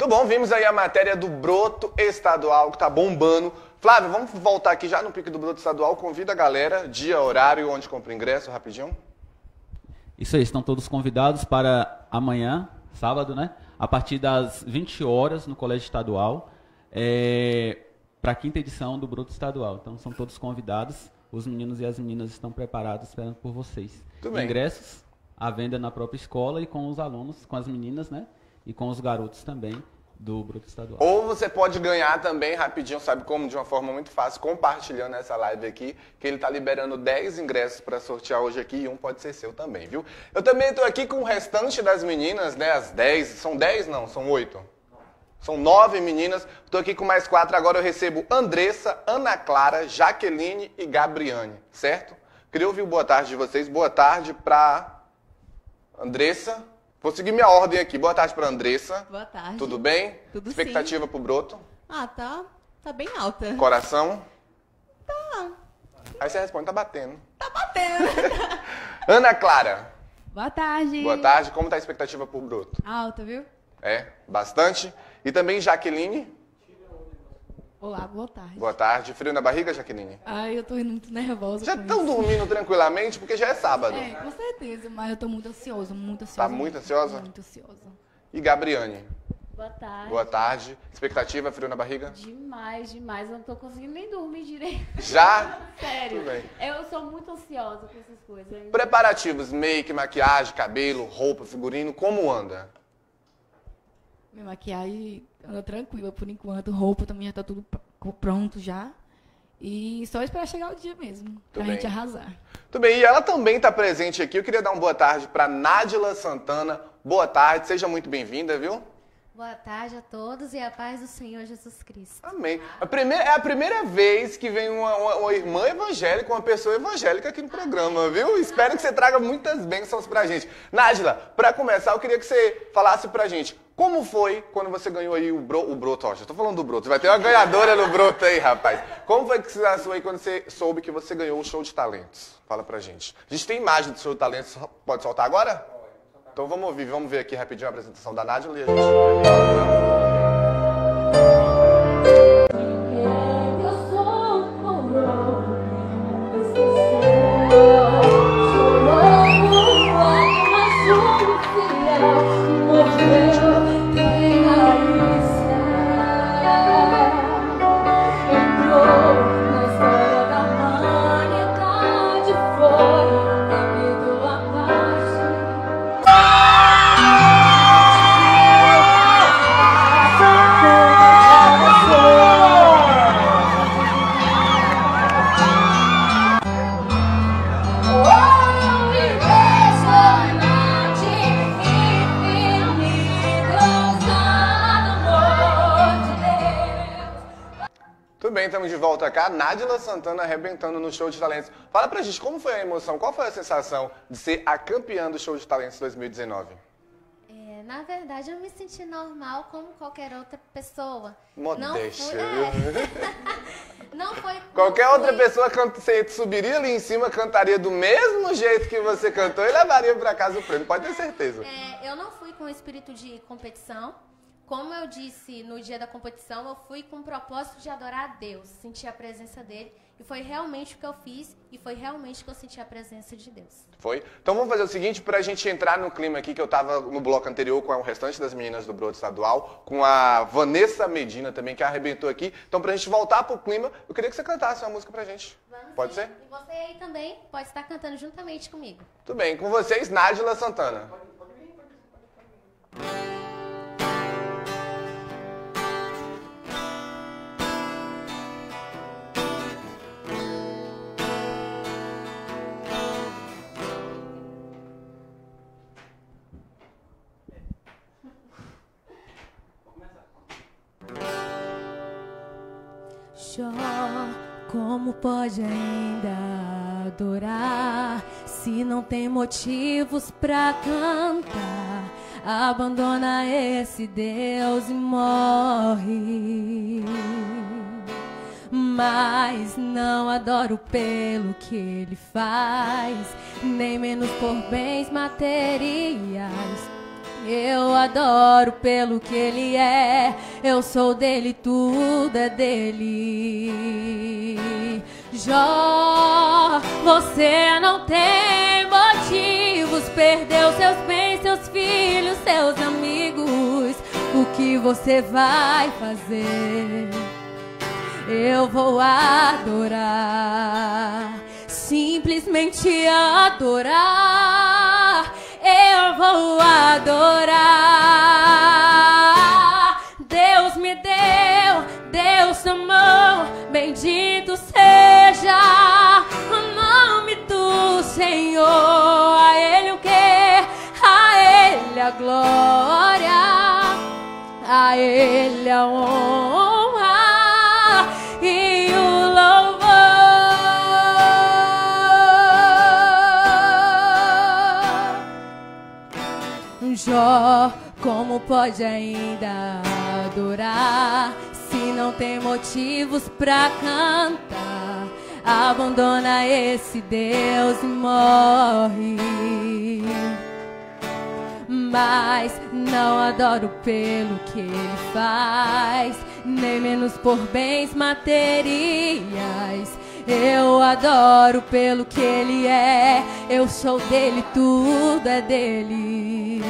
Tudo bom, vimos aí a matéria do Broto Estadual que tá bombando. Flávio, vamos voltar aqui já no pique do Broto Estadual. Convida a galera, dia, horário, onde compra ingresso, rapidinho. Isso aí, estão todos convidados para amanhã, sábado, né? A partir das 20 horas no Colégio Estadual, é, para a quinta edição do Bruto Estadual. Então são todos convidados. Os meninos e as meninas estão preparados esperando por vocês. Tudo bem. Ingressos à venda na própria escola e com os alunos, com as meninas, né? E com os garotos também do Bruto Estadual. Ou você pode ganhar também rapidinho, sabe como? De uma forma muito fácil, compartilhando essa live aqui, que ele tá liberando 10 ingressos para sortear hoje aqui e um pode ser seu também, viu? Eu também tô aqui com o restante das meninas, né? As 10, são 10 não, são 8. São nove meninas. Estou aqui com mais quatro. Agora eu recebo Andressa, Ana Clara, Jaqueline e Gabriane, certo? Queria ouvir o boa tarde de vocês. Boa tarde para Andressa. Vou seguir minha ordem aqui. Boa tarde para Andressa. Boa tarde. Tudo bem? Tudo Expectativa pro broto? Ah, tá, tá bem alta. Coração? Tá. Aí você responde, tá batendo. Tá batendo. Ana Clara. Boa tarde. Boa tarde. Como tá a expectativa pro broto? Alta, viu? É, bastante. E também Jaqueline. Olá, boa tarde. Boa tarde. Frio na barriga, Jaqueline? Ai, eu tô indo muito nervosa. Já estão dormindo tranquilamente porque já é sábado. É, com certeza, mas eu tô muito ansiosa, muito ansiosa. Tá muito ansiosa? Muito ansiosa. E Gabriane? Boa tarde. Boa tarde. Expectativa, frio na barriga? Demais, demais. Eu não tô conseguindo nem dormir direito. Já? Sério. Tudo bem. Eu sou muito ansiosa com essas coisas. Eu- Preparativos, make, maquiagem, cabelo, roupa, figurino, como anda? Minha maquiagem anda tranquila por enquanto. Roupa também já tá tudo pr- pronto já. E só esperar chegar o dia mesmo. pra bem. gente arrasar. Tudo bem, e ela também está presente aqui. Eu queria dar uma boa tarde para Nádila Santana. Boa tarde, seja muito bem-vinda, viu? Boa tarde a todos e a paz do Senhor Jesus Cristo. Amém. A primeira, é a primeira vez que vem uma, uma- uma irmã evangélica, uma pessoa evangélica aqui no programa, viu? Espero que você traga muitas bênçãos pra gente. Nádila, pra começar, eu queria que você falasse pra gente como foi quando você ganhou aí o, bro, o broto. Ó, já tô falando do broto, vai ter uma ganhadora no broto aí, rapaz. Como foi que você achou aí quando você soube que você ganhou o show de talentos? Fala pra gente. A gente tem imagem do show de talentos, pode soltar agora? Então vamos ouvir, vamos ver aqui rapidinho a apresentação da Nádila e a gente... bem, estamos de volta cá. Nádila Santana arrebentando no Show de Talentos. Fala pra gente, como foi a emoção, qual foi a sensação de ser a campeã do Show de Talentos 2019? É, na verdade, eu me senti normal como qualquer outra pessoa. Modéstia, Não foi, é, não foi Qualquer não outra pessoa canta- você subiria ali em cima, cantaria do mesmo jeito que você cantou e levaria pra casa o prêmio, pode ter certeza. É, eu não fui com espírito de competição. Como eu disse no dia da competição, eu fui com o propósito de adorar a Deus, sentir a presença dele. E foi realmente o que eu fiz e foi realmente que eu senti a presença de Deus. Foi? Então vamos fazer o seguinte, pra gente entrar no clima aqui, que eu tava no bloco anterior com o restante das meninas do Broto Estadual, com a Vanessa Medina também, que arrebentou aqui. Então pra gente voltar pro clima, eu queria que você cantasse uma música pra gente. Pode ser? E você aí também pode estar cantando juntamente comigo. Tudo bem, com vocês, Nádila Santana. Jó, como pode ainda adorar se não tem motivos pra cantar? Abandona esse Deus e morre. Mas não adoro pelo que ele faz, nem menos por bens materiais. Eu adoro pelo que ele é, eu sou dele, tudo é dele. Jó, você não tem motivos, perdeu seus bens, seus filhos, seus amigos. O que você vai fazer? Eu vou adorar, simplesmente adorar. Eu vou adorar. Seja o nome do Senhor. A Ele o que? A Ele a glória. a Ele a honra e o louvor. Jó, como pode ainda adorar se não tem motivos pra cantar? Abandona esse Deus e morre. Mas não adoro pelo que ele faz, nem menos por bens materiais. Eu adoro pelo que ele é, eu sou dele, tudo é dele.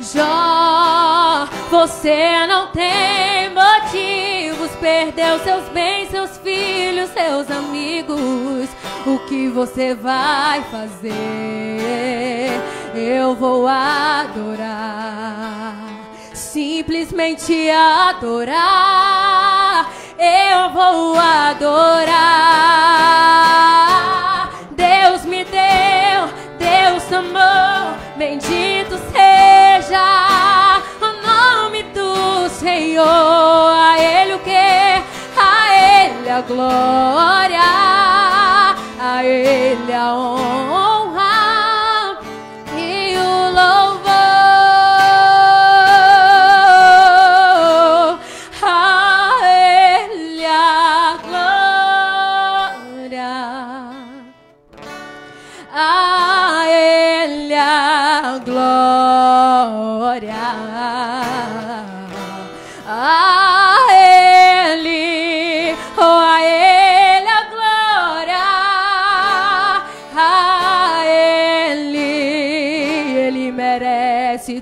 Jó, você não tem motivos, perdeu seus bens, seus filhos, seus amigos. O que você vai fazer? Eu vou adorar, simplesmente adorar. Eu vou adorar. Deus me deu, Deus amou, bendito seja o nome do Senhor. A glória, a Ele a honra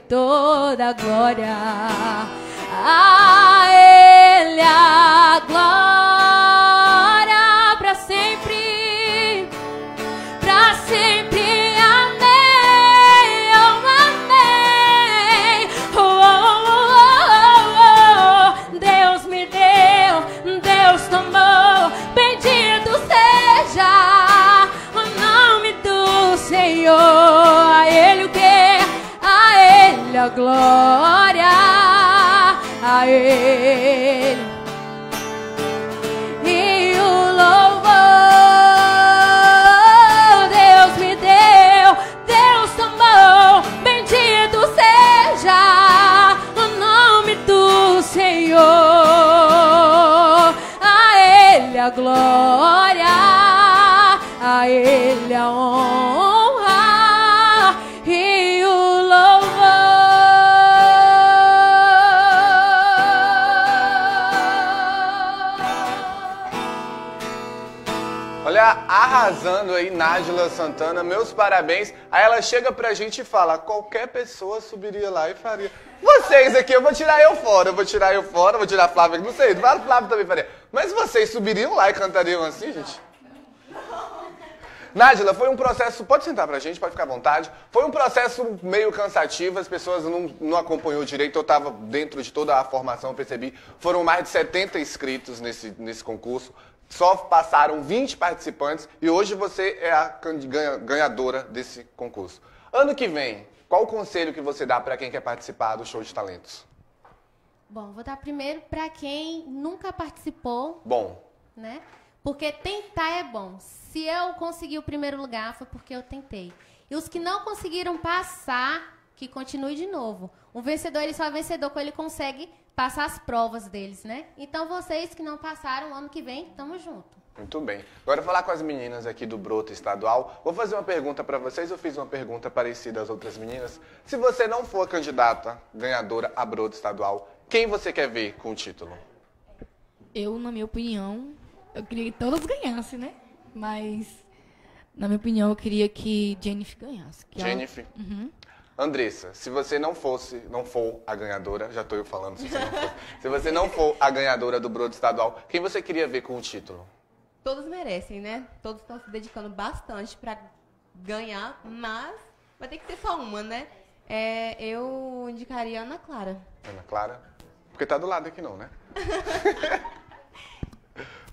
toda glória. A Ele a glória a glória. A Ele e o louvor. Deus me deu, Deus tomou. Bendito seja o nome do Senhor. A Ele a glória, a Ele a honra Arrasando aí, Nájila Santana, meus parabéns. Aí ela chega pra gente e fala: qualquer pessoa subiria lá e faria. Vocês aqui, eu vou tirar eu fora, eu vou tirar eu fora, vou tirar aqui, não sei, o Flávio também faria. Mas vocês subiriam lá e cantariam assim, gente? Nájila, foi um processo. Pode sentar pra gente, pode ficar à vontade. Foi um processo meio cansativo, as pessoas não, não acompanhou direito. Eu estava dentro de toda a formação, percebi. Foram mais de 70 inscritos nesse, nesse concurso. Só passaram 20 participantes e hoje você é a ganhadora desse concurso. Ano que vem, qual o conselho que você dá para quem quer participar do show de talentos? Bom, vou dar primeiro para quem nunca participou, Bom, né? Porque tentar é bom. Se eu consegui o primeiro lugar, foi porque eu tentei. E os que não conseguiram passar, que continue de novo. Um vencedor, ele só é vencedor quando ele consegue passar as provas deles, né? Então, vocês que não passaram, ano que vem, tamo junto. Muito bem. Agora eu vou falar com as meninas aqui do Broto Estadual. Vou fazer uma pergunta para vocês. Eu fiz uma pergunta parecida às outras meninas. Se você não for a candidata ganhadora a Broto Estadual, quem você quer ver com o título? Eu, na minha opinião, eu queria que todos ganhassem, né? Mas, na minha opinião, eu queria que Jennifer ganhasse. que ela- Jennifer. Uhum. Andressa, se você não fosse, não for a ganhadora, já estou eu falando, se você não for, se você não for a ganhadora do Broto Estadual, quem você queria ver com o título? Todos merecem, né? Todos estão se dedicando bastante pra ganhar, mas vai ter que ser só uma, né? É, eu indicaria Ana Clara. Ana Clara? Porque tá do lado aqui não, né?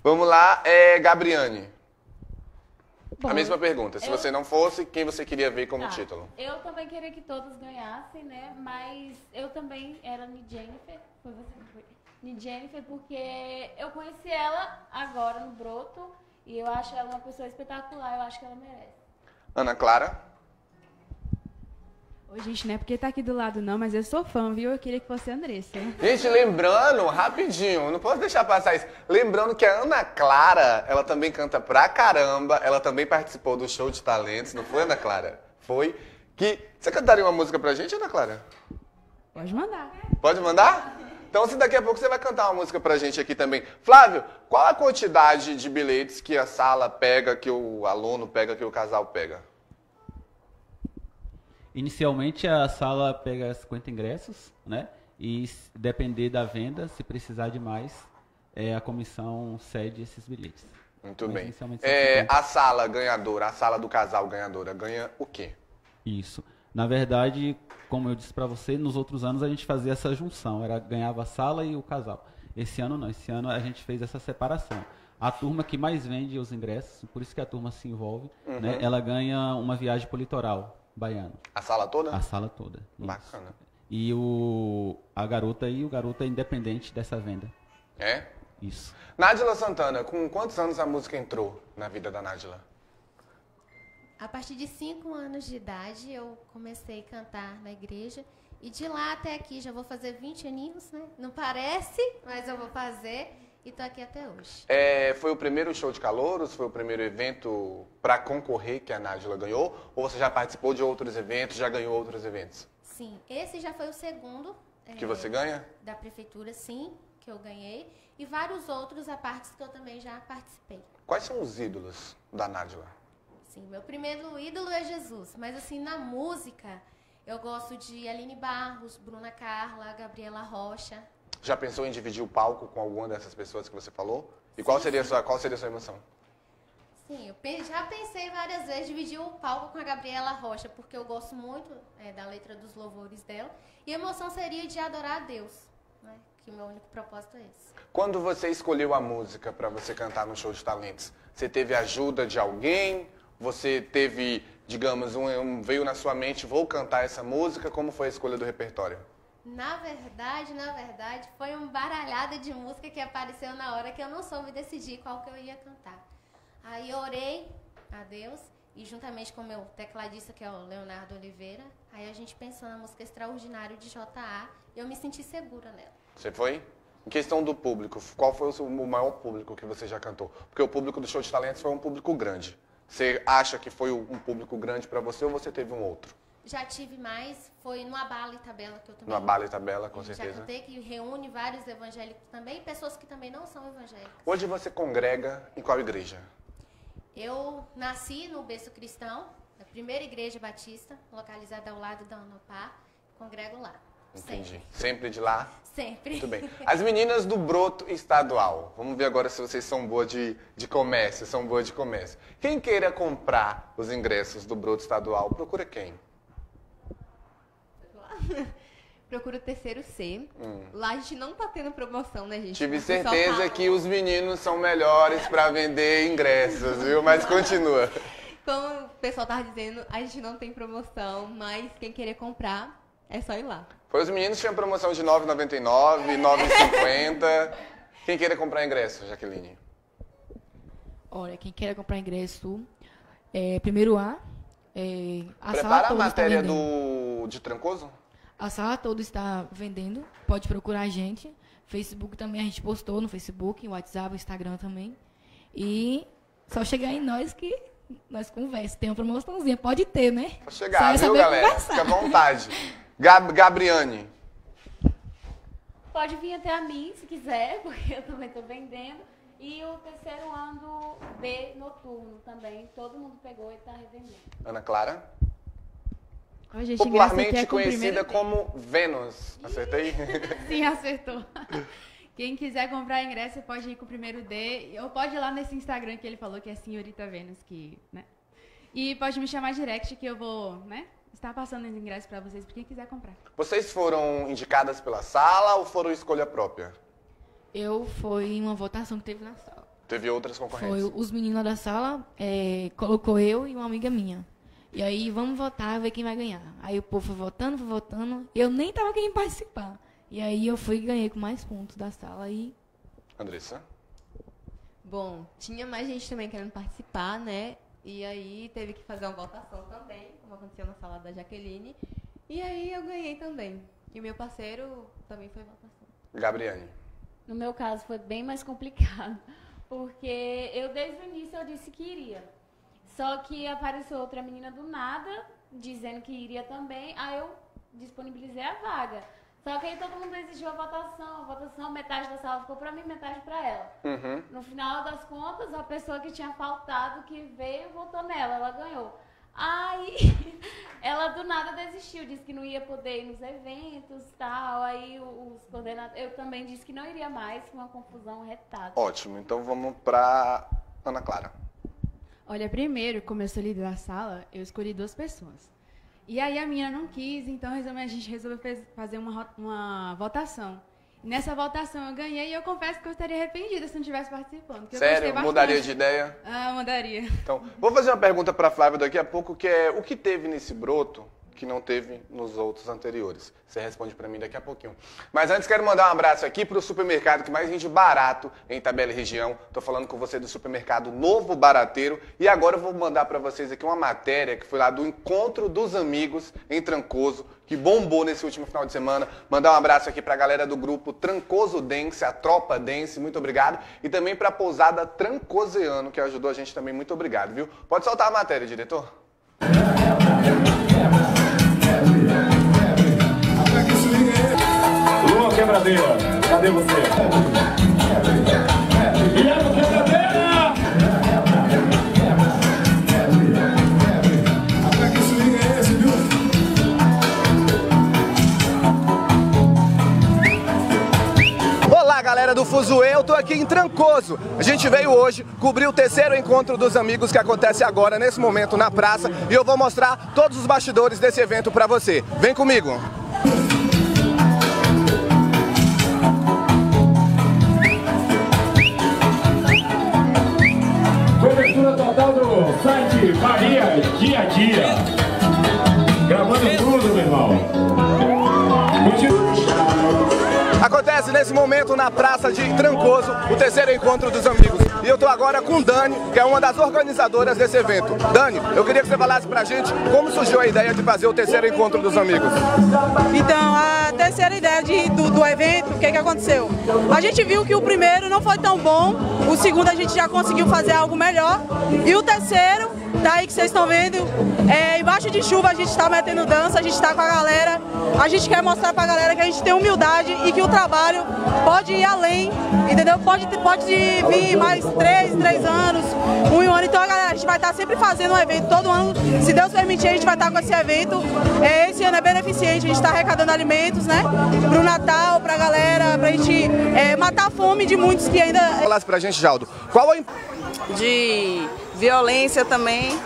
Vamos lá, é Gabriane. A mesma pergunta. Se Eu- você não fosse, quem você queria ver como Tá. título? Eu também queria que todos ganhassem, né? Mas eu também era Ni Jennifer. Foi você que foi? Ni Jennifer, porque eu conheci ela agora no Broto. E eu acho ela uma pessoa espetacular. Eu acho que ela merece. Ana Clara? Oi, gente, não é porque tá aqui do lado não, mas eu sou fã, viu? Eu queria que fosse a Andressa. Gente, lembrando, rapidinho, não posso deixar passar isso. Lembrando que a Ana Clara, ela também canta pra caramba, ela também participou do show de talentos, não foi, Ana Clara? Foi. Que. Você cantaria uma música pra gente, Ana Clara? Pode mandar. Pode mandar? Então, se daqui a pouco você vai cantar uma música pra gente aqui também. Flávio, qual a quantidade de bilhetes que a sala pega, que o aluno pega, que o casal pega? Inicialmente a sala pega 50 ingressos, né? E depender da venda, se precisar de mais, é, a comissão cede esses bilhetes. Muito Mas bem. É, 50. a sala ganhadora, a sala do casal ganhadora, ganha o quê? Isso. Na verdade, como eu disse para você, nos outros anos a gente fazia essa junção, era ganhava a sala e o casal. Esse ano não, esse ano a gente fez essa separação. A turma que mais vende os ingressos, por isso que a turma se envolve, Uhum. né, ela ganha uma viagem para o litoral baiano. A sala toda? A sala toda. isso. Bacana. E o a garota e o garoto é independente dessa venda. É? Isso. Nádila Santana, com quantos anos a música entrou na vida da Nádila? A partir de 5 anos de idade, eu comecei a cantar na igreja. E de lá até aqui, já vou fazer 20 aninhos, né? Não parece, mas eu vou fazer. E tô aqui até hoje. É, foi o primeiro show de calouros? Foi o primeiro evento para concorrer que a Nádila ganhou? Ou você já participou de outros eventos, já ganhou outros eventos? Sim, esse já foi o segundo. Que é, você ganha? Da prefeitura, sim, que eu ganhei. E vários outros a partes que eu também já participei. Quais são os ídolos da Nádila? Sim, meu primeiro ídolo é Jesus. Mas assim, na música, eu gosto de Aline Barros, Bruna Carla, Gabriela Rocha. Já pensou em dividir o palco com alguma dessas pessoas que você falou? E qual seria a sua, qual seria a sua emoção? Sim, eu já pensei várias vezes dividir o palco com a Gabriela Rocha, porque eu gosto muito é, da letra dos louvores dela. E a emoção seria de adorar a Deus, né? Que o meu único propósito é esse. Quando você escolheu a música para você cantar no show de talentos, você teve ajuda de alguém? Você teve, digamos, um, um- veio na sua mente, vou cantar essa música? Como foi a escolha do repertório? Na verdade, na verdade, foi um baralhada de música que apareceu na hora que eu não soube decidir qual que eu ia cantar. Aí orei a Deus e juntamente com o meu tecladista, que é o Leonardo Oliveira, aí a gente pensou na música Extraordinário de J.A. e eu me senti segura nela. Você foi? Em questão do público, qual foi o maior público que você já cantou? Porque o público do show de talentos foi um público grande. Você acha que foi um público grande para você ou você teve um outro? Já tive mais, foi no Abala e Tabela que eu também. No Abala e Tabela, com Já certeza. cantei, que reúne vários evangélicos também pessoas que também não são evangélicas. Hoje você congrega em qual igreja? Eu nasci no berço cristão, na primeira igreja batista, localizada ao lado da Unopar. Congrego lá. Entendi. Sempre de lá? Sempre. Muito bem. As meninas do Broto Estadual. Vamos ver agora se vocês são boas de, de comércio, são boas de comércio. Quem queira comprar os ingressos do Broto Estadual, procura quem? Procura o terceiro C. Hum. Lá a gente não tá tendo promoção, né, gente? Tive certeza fala- que os meninos são melhores para vender ingressos, viu? Mas continua. Como o pessoal tava dizendo, a gente não tem promoção, mas quem querer comprar, é só ir lá. Foi os meninos tinham promoção de R$ 9,99, R$ 9,50. Quem queira comprar ingresso, Jaqueline? Olha, quem quer comprar ingresso, é, primeiro A, é, a sala Prepara a está matéria do de Trancoso? A sala toda está vendendo, pode procurar a gente. Facebook também, a gente postou no Facebook, WhatsApp, Instagram também. E só chegar em nós que nós conversa. Tem uma promoçãozinha, pode ter, né? Pode chegar, Só é viu, galera? conversar. Fica à vontade. Gab Gabriane, Pode vir até a mim, se quiser, porque eu também estou vendendo. E o terceiro ano B noturno também. Todo mundo pegou e está revendendo. Ana Clara. Ó, gente, Popularmente é o conhecida como Vênus. Acertei? Sim, acertou. Quem quiser comprar ingresso pode ir com o primeiro D. Ou pode ir lá nesse Instagram que ele falou que é Senhorita Vênus, que, né? E pode me chamar direct que eu vou, né? Estar passando os ingressos pra vocês, pra quem quiser comprar. Vocês foram indicadas pela sala ou foram escolha própria? Eu fui em uma votação que teve na sala. Teve outras concorrentes? Foi os meninos da sala, é, colocou eu e uma amiga minha. E aí, vamos votar, ver quem vai ganhar. Aí o povo foi votando, foi votando. Eu nem tava querendo participar. E aí eu fui e ganhei com mais pontos da sala. E Andressa? Bom, tinha mais gente também querendo participar, né? E aí teve que fazer uma votação também, como aconteceu na sala da Jaqueline. E aí eu ganhei também. E o meu parceiro também foi votação. Gabriane. No meu caso foi bem mais complicado, porque eu desde o início eu disse que iria. Só que apareceu outra menina do nada, dizendo que iria também, aí eu disponibilizei a vaga. Só que aí todo mundo exigiu a votação, a votação, metade da sala ficou pra mim, metade pra ela. Uhum. No final das contas, a pessoa que tinha faltado, que veio, votou nela, ela ganhou. Aí, ela do nada desistiu, disse que não ia poder ir nos eventos tal. Aí, os coordenadores. Eu também disse que não iria mais, foi uma confusão retada. Ótimo, então vamos pra Ana Clara. Olha, primeiro, como eu sou líder da sala, eu escolhi duas pessoas. E aí a minha não quis, então a gente resolveu fazer uma, uma votação. Nessa votação eu ganhei e eu confesso que eu estaria arrependida se não tivesse participando. Sério? Mudaria de ideia? Ah, mudaria. Então, vou fazer uma pergunta para Flávia daqui a pouco, que é o que teve nesse broto que não teve nos outros anteriores? Você responde para mim daqui a pouquinho. Mas antes quero mandar um abraço aqui para o supermercado que mais vende barato em Itabela e região. Tô falando com você do supermercado Novo Barateiro e agora eu vou mandar para vocês aqui uma matéria que foi lá do Encontro dos Amigos em Trancoso, que bombou nesse último final de semana. Mandar um abraço aqui para a galera do grupo Trancoso Dance, a Tropa Dance, muito obrigado. E também para a pousada Trancoseano, que ajudou a gente também, muito obrigado, viu? Pode soltar a matéria, diretor? Quebradeira, cadê você? Quebradeira! Olá, galera do Fuzuê, eu tô aqui em Trancoso. A gente veio hoje cobrir o terceiro encontro dos amigos que acontece agora, nesse momento, na praça, e eu vou mostrar todos os bastidores desse evento pra você. Vem comigo! Cobertura total do site Maria Dia a Dia. Gravando tudo, meu irmão. Acontece nesse momento na praça de Trancoso, o terceiro encontro dos amigos. E eu tô agora com Dani, que é uma das organizadoras desse evento. Dani, eu queria que você falasse pra gente como surgiu a ideia de fazer o terceiro encontro dos amigos. Então, a terceira ideia de- do, do evento, o que, que aconteceu? A gente viu que o primeiro não foi tão bom, o segundo a gente já conseguiu fazer algo melhor, e o terceiro, daí que vocês estão vendo, é, embaixo de chuva a gente está metendo dança, a gente está com a galera, a gente quer mostrar pra galera que a gente tem humildade e que o trabalho pode ir além, entendeu? Pode, pode vir mais três, três anos, um ano. Então, a galera, a gente vai estar sempre fazendo um evento todo ano. Se Deus permitir, a gente vai estar com esse evento. É, esse ano é beneficente, a gente está arrecadando alimentos, né? Pro Natal, pra galera, pra gente é, matar a fome de muitos que ainda. Falasse pra gente, Jaldo, qual o De violência também.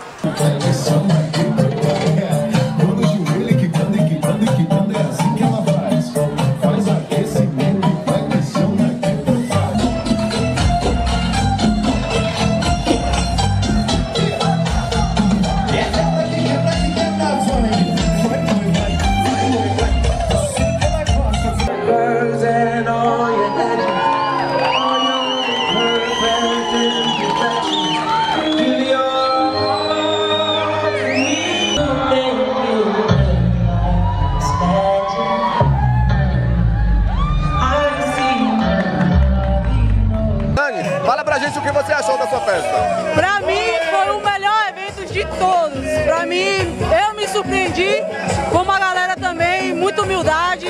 Fala pra gente o que você achou da sua festa. Pra mim foi o melhor evento de todos. Pra mim, eu me surpreendi, como a galera também, muita humildade.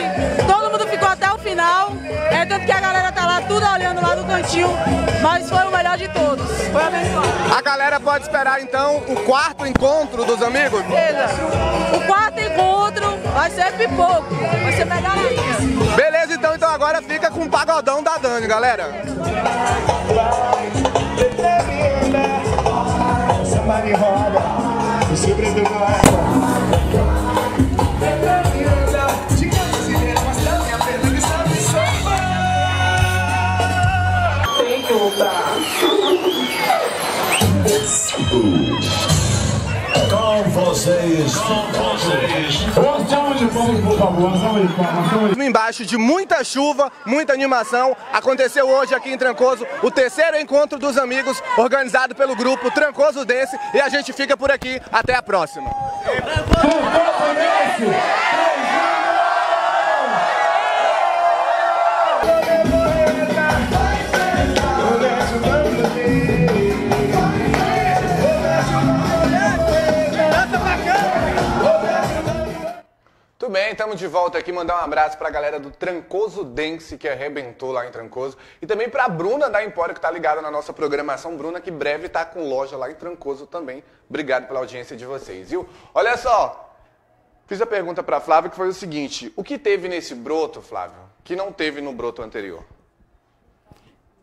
Todo mundo ficou até o final. É tanto que a galera tá lá tudo olhando lá no cantinho, mas foi o melhor de todos. Foi abençoado. A galera pode esperar então o quarto encontro dos amigos? Beleza. O quarto encontro vai ser pipoco, vai ser melhor ainda. Então, então agora fica com o pagodão da Dani, galera. Samba de roda. Vocês. Com vocês. Uma salva de palmas, por favor. Uma salva de palmas. Embaixo de muita chuva, muita animação, aconteceu hoje aqui em Trancoso o terceiro encontro dos amigos organizado pelo grupo Trancoso Dance e a gente fica por aqui. Até a próxima. Tudo bem, estamos de volta aqui. Mandar um abraço pra galera do Trancoso Dance, que arrebentou lá em Trancoso. E também pra Bruna da Empório, que tá ligada na nossa programação. Bruna, que breve tá com loja lá em Trancoso também. Obrigado pela audiência de vocês, viu? Olha só, fiz a pergunta pra Flávia, que foi o seguinte. O que teve nesse broto, Flávio, que não teve no broto anterior?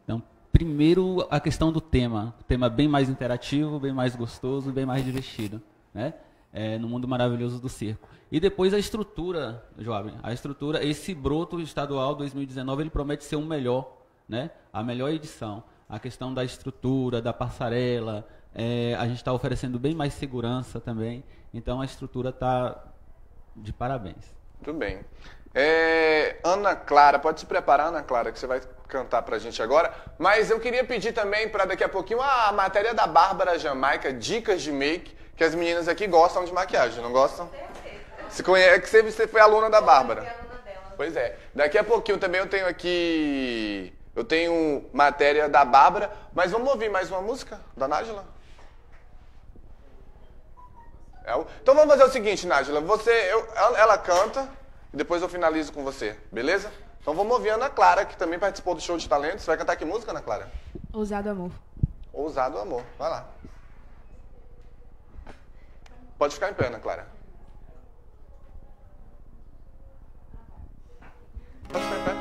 Então, primeiro a questão do tema. O tema bem mais interativo, bem mais gostoso, bem mais divertido, né? É, no mundo maravilhoso do circo. E depois a estrutura, jovem, a estrutura, esse broto estadual 2019, ele promete ser o melhor, né? A melhor edição. A questão da estrutura, da passarela, é, a gente está oferecendo bem mais segurança também. Então a estrutura está de parabéns. Tudo bem. É, Ana Clara, pode se preparar, Ana Clara, que você vai cantar pra gente agora. Mas eu queria pedir também para daqui a pouquinho a matéria da Bárbara Jamaica, dicas de make, que as meninas aqui gostam de maquiagem, não gostam? Se conhece, que você- você foi aluna da Bárbara. Pois é. Daqui a pouquinho também eu tenho aqui. Eu tenho matéria da Bárbara, mas vamos ouvir mais uma música da Nájila? É o- Então vamos fazer o seguinte, Nájila. Você, eu- ela, ela canta e depois eu finalizo com você, beleza? Então vamos ouvir a Ana Clara, que também participou do show de talentos. Você vai cantar que música, Ana Clara? Ousado amor. Ousado Amor. Vai lá. Pode ficar em pé, Ana Clara. Pode cá.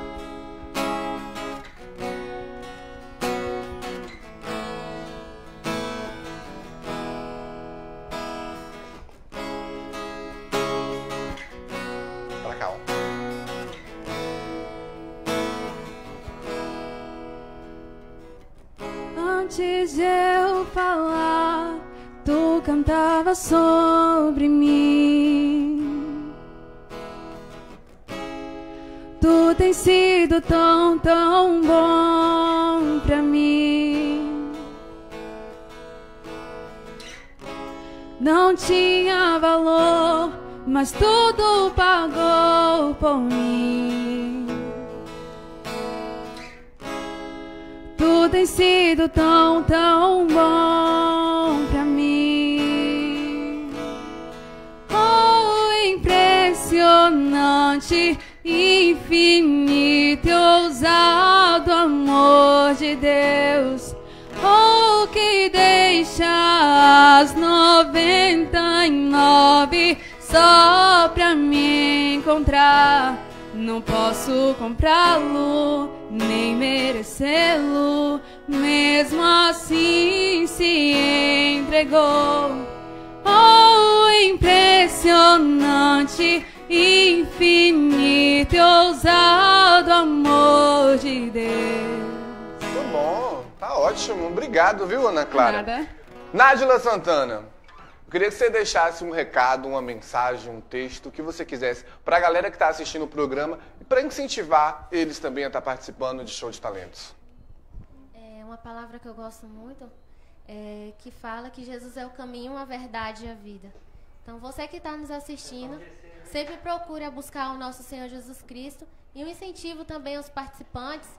Antes eu falar, tu cantava sobre mim. Tão, tão bom pra mim. Não tinha valor, mas tudo pagou por mim. Tu tens sido tão, tão bom pra mim. Oh, impressionante, infinito e ousado amor de Deus. Oh, que deixa as noventa e nove só pra me encontrar. Não posso comprá-lo, nem merecê-lo. Mesmo assim se entregou. Oh, impressionante, infinito e ousado amor de Deus. Muito bom, tá ótimo. Obrigado, viu, Ana Clara? Nada. Nájila Santana, eu queria que você deixasse um recado, uma mensagem, um texto, o que você quisesse, pra galera que tá assistindo o programa e pra incentivar eles também a estar participando de show de talentos. É uma palavra que eu gosto muito, é, que fala que Jesus é o caminho, a verdade e a vida. Então, você que está nos assistindo, sempre procure buscar o nosso Senhor Jesus Cristo e um incentivo também aos participantes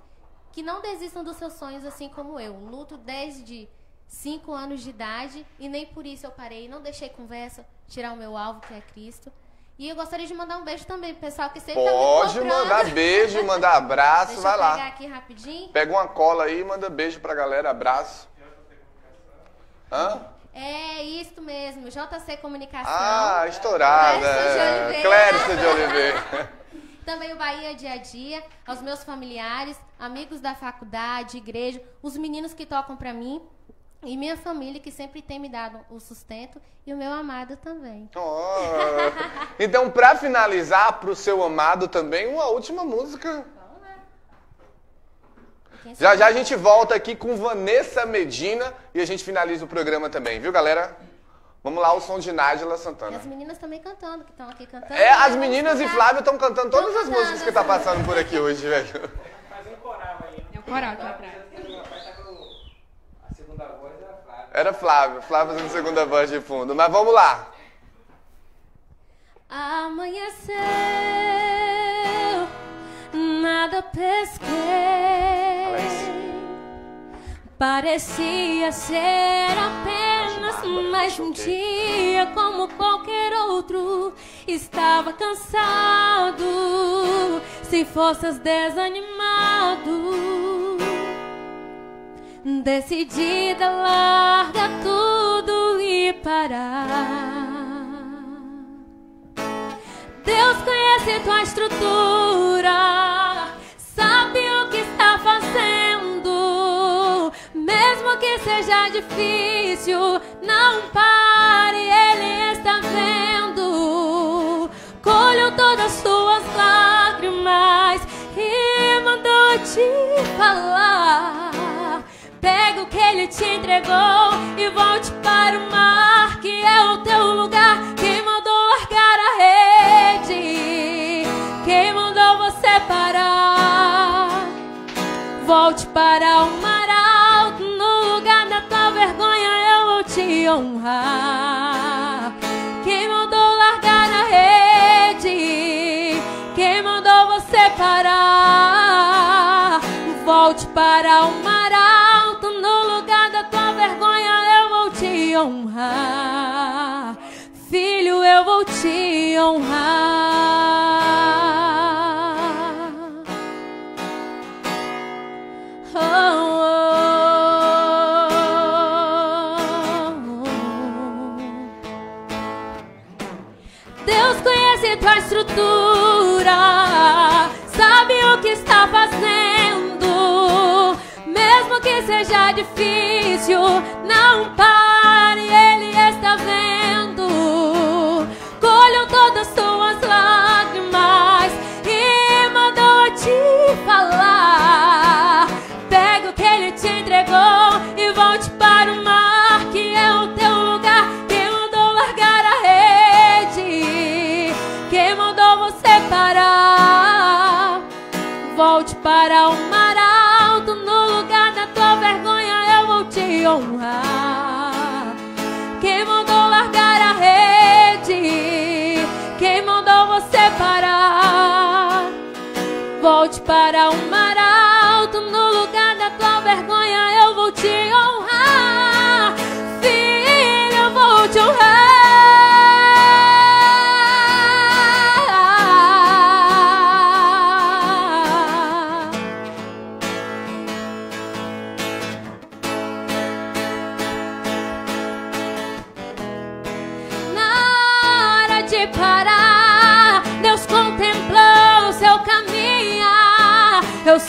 que não desistam dos seus sonhos, assim como eu. Luto desde 5 anos de idade e nem por isso eu parei, não deixei conversa, tirar o meu alvo, que é Cristo. E eu gostaria de mandar um beijo também pro pessoal que sempre tá Pode cobrando. mandar beijo, mandar abraço, Deixa vai eu lá. pegar aqui rapidinho. Pega uma cola aí manda beijo pra galera, abraço. Hã? É isso mesmo, JC Comunicação. Ah, estourada. Clérissa de. Oliveira. Clérissa de Oliveira. Também o Bahia Dia a Dia, aos meus familiares, amigos da faculdade, igreja, os meninos que tocam pra mim e minha família que sempre tem me dado o sustento e o meu amado também. Oh. Então, pra finalizar, pro seu amado também, uma última música. Já já a gente volta aqui com Vanessa Medina e a gente finaliza o programa também, viu, galera? Vamos lá, o som de Nájila E Santana. as meninas também cantando, que estão aqui cantando. É, as meninas e. Flávio estão cantando todas as músicas que tá passando por aqui hoje, velho. É o coral aqui atrás. Era Flávio, Flávio fazendo segunda voz de fundo. Mas vamos lá. Amanheceu, nada pesquei. Parecia ser apenas mais um dia como qualquer outro. Estava cansado, sem forças, desanimado. Decidida, larga tudo e parar. Deus conhece tua estrutura, Mesmo que seja difícil, não pare, Ele está vendo. Colheu todas as tuas lágrimas e mandou te falar. Pega o que Ele te entregou e volte para o mar, que é o teu lugar. Quem mandou largar a rede? Quem mandou você parar? Volte para o mar honrar. Quem mandou largar a rede? Quem mandou você parar? Volte para o mar alto, no lugar da tua vergonha eu vou te honrar. Filho, eu vou te honrar. Seja difícil, não pare, Ele está vendo. Colheu todas as tuas lágrimas e mandou te falar. Pega o que Ele te entregou e volte para o mar, que é o teu lugar. Quem mandou largar a rede? Quem mandou você parar? Volte para o mar honrar. Quem mandou largar a rede? Quem mandou você parar? Volte para o mar alto, no lugar da tua vergonha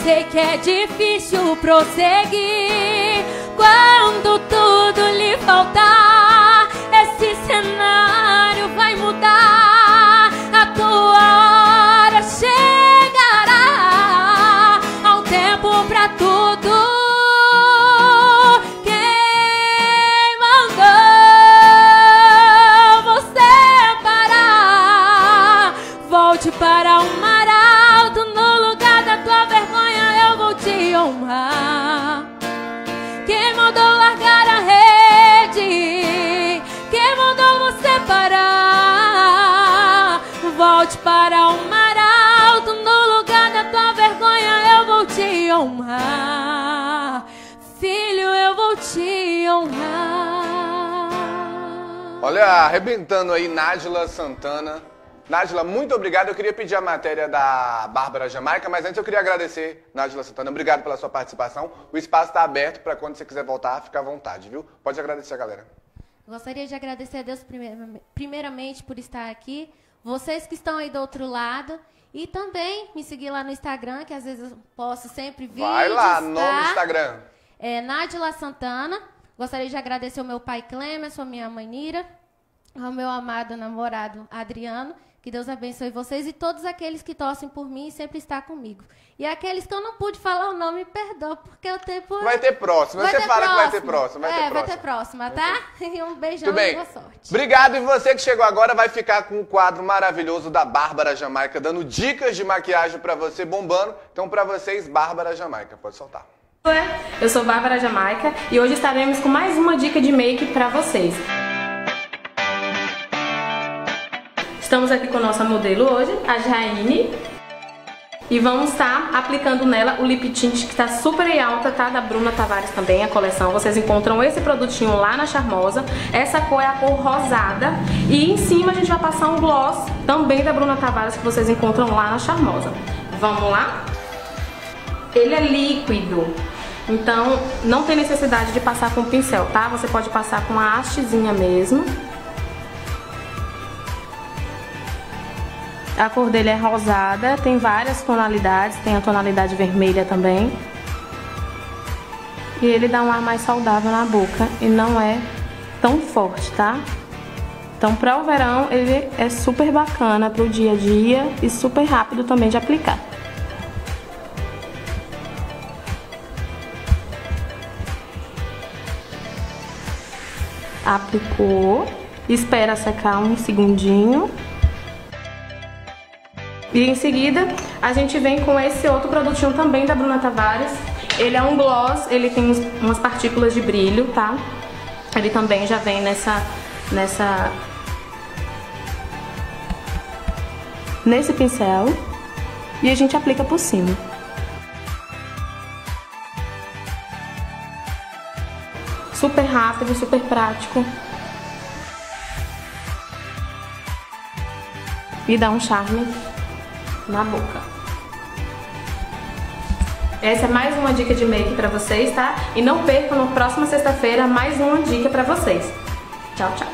sei que é difícil prosseguir Volte para o mar alto, no lugar da tua vergonha eu vou te honrar. Filho, eu vou te honrar. Olha, arrebentando aí Nájila Santana. Nájila, muito obrigado. Eu queria pedir a matéria da Bárbara Jamaica, mas antes eu queria agradecer, Nájila Santana. Obrigado pela sua participação. O espaço está aberto para quando você quiser voltar, fica à vontade, viu? Pode agradecer a galera. Gostaria de agradecer a Deus primeira- primeiramente por estar aqui, vocês que estão aí do outro lado e também me seguir lá no Instagram, que às vezes eu posto sempre vídeos. Vai lá, nome tá? Instagram. É Nádila Santana. Gostaria de agradecer ao meu pai Clemerson, minha mãe Nira, ao meu amado namorado Adriano, Que Deus abençoe vocês e todos aqueles que torcem por mim e sempre está comigo. E aqueles que eu não pude falar o nome, perdoa, porque o tempo. Vai ter próximo. Você fala que vai ter próximo. Vai é, ter vai próximo. ter próxima, tá? E um beijão Tudo bem. e boa sorte. Obrigado. E você que chegou agora vai ficar com o quadro maravilhoso da Bárbara Jamaica, dando dicas de maquiagem pra você bombando. Então, pra vocês, Bárbara Jamaica. Pode soltar. Eu sou Bárbara Jamaica e hoje estaremos com mais uma dica de make para vocês. Estamos aqui com nossa modelo hoje, a Jaine. E vamos estar aplicando nela o lip tint que está super em alta, tá? Da Bruna Tavares também, a coleção. Vocês encontram esse produtinho lá na Charmosa. Essa cor é a cor rosada. E em cima a gente vai passar um gloss também da Bruna Tavares que vocês encontram lá na Charmosa. Vamos lá? Ele é líquido, então não tem necessidade de passar com pincel, tá? Você pode passar com a hastezinha mesmo. A cor dele é rosada, tem várias tonalidades, tem a tonalidade vermelha também. E ele dá um ar mais saudável na boca e não é tão forte, tá? Então, para o verão, ele é super bacana para o dia a dia e super rápido também de aplicar. Aplicou, espera secar um segundinho. E em seguida, a gente vem com esse outro produtinho também da Bruna Tavares. Ele é um gloss, ele tem umas partículas de brilho, tá? Ele também já vem nessa nessa nesse pincel e a gente aplica por cima. Super rápido, super prático. E dá um charme na boca. Essa é mais uma dica de make pra vocês, tá? E não percam, na próxima sexta-feira, mais uma dica pra vocês. Tchau, tchau.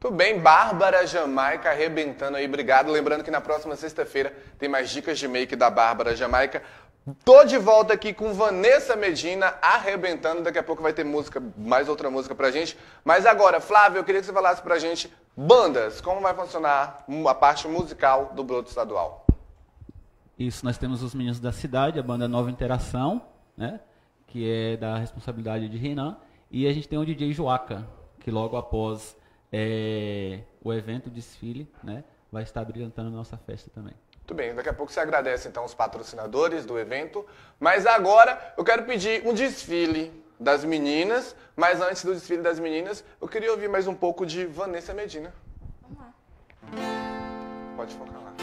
Tudo bem, Bárbara Jamaica arrebentando aí, obrigado. Lembrando que na próxima sexta-feira tem mais dicas de make da Bárbara Jamaica. Tô de volta aqui com Vanessa Medina arrebentando. Daqui a pouco vai ter música, mais outra música pra gente. Mas agora, Flávio, eu queria que você falasse pra gente bandas, como vai funcionar a parte musical do Broto Estadual. Isso, nós temos os meninos da cidade, a banda Nova Interação, né? Que é da responsabilidade de Renan. E a gente tem o DJ Joaca, que logo após é, o evento, o desfile, né? Vai estar brilhantando nossa festa também. Muito bem, daqui a pouco você agradece então os patrocinadores do evento. Mas agora eu quero pedir um desfile das meninas. Mas antes do desfile das meninas, eu queria ouvir mais um pouco de Vanessa Medina. Vamos lá. Pode focar lá.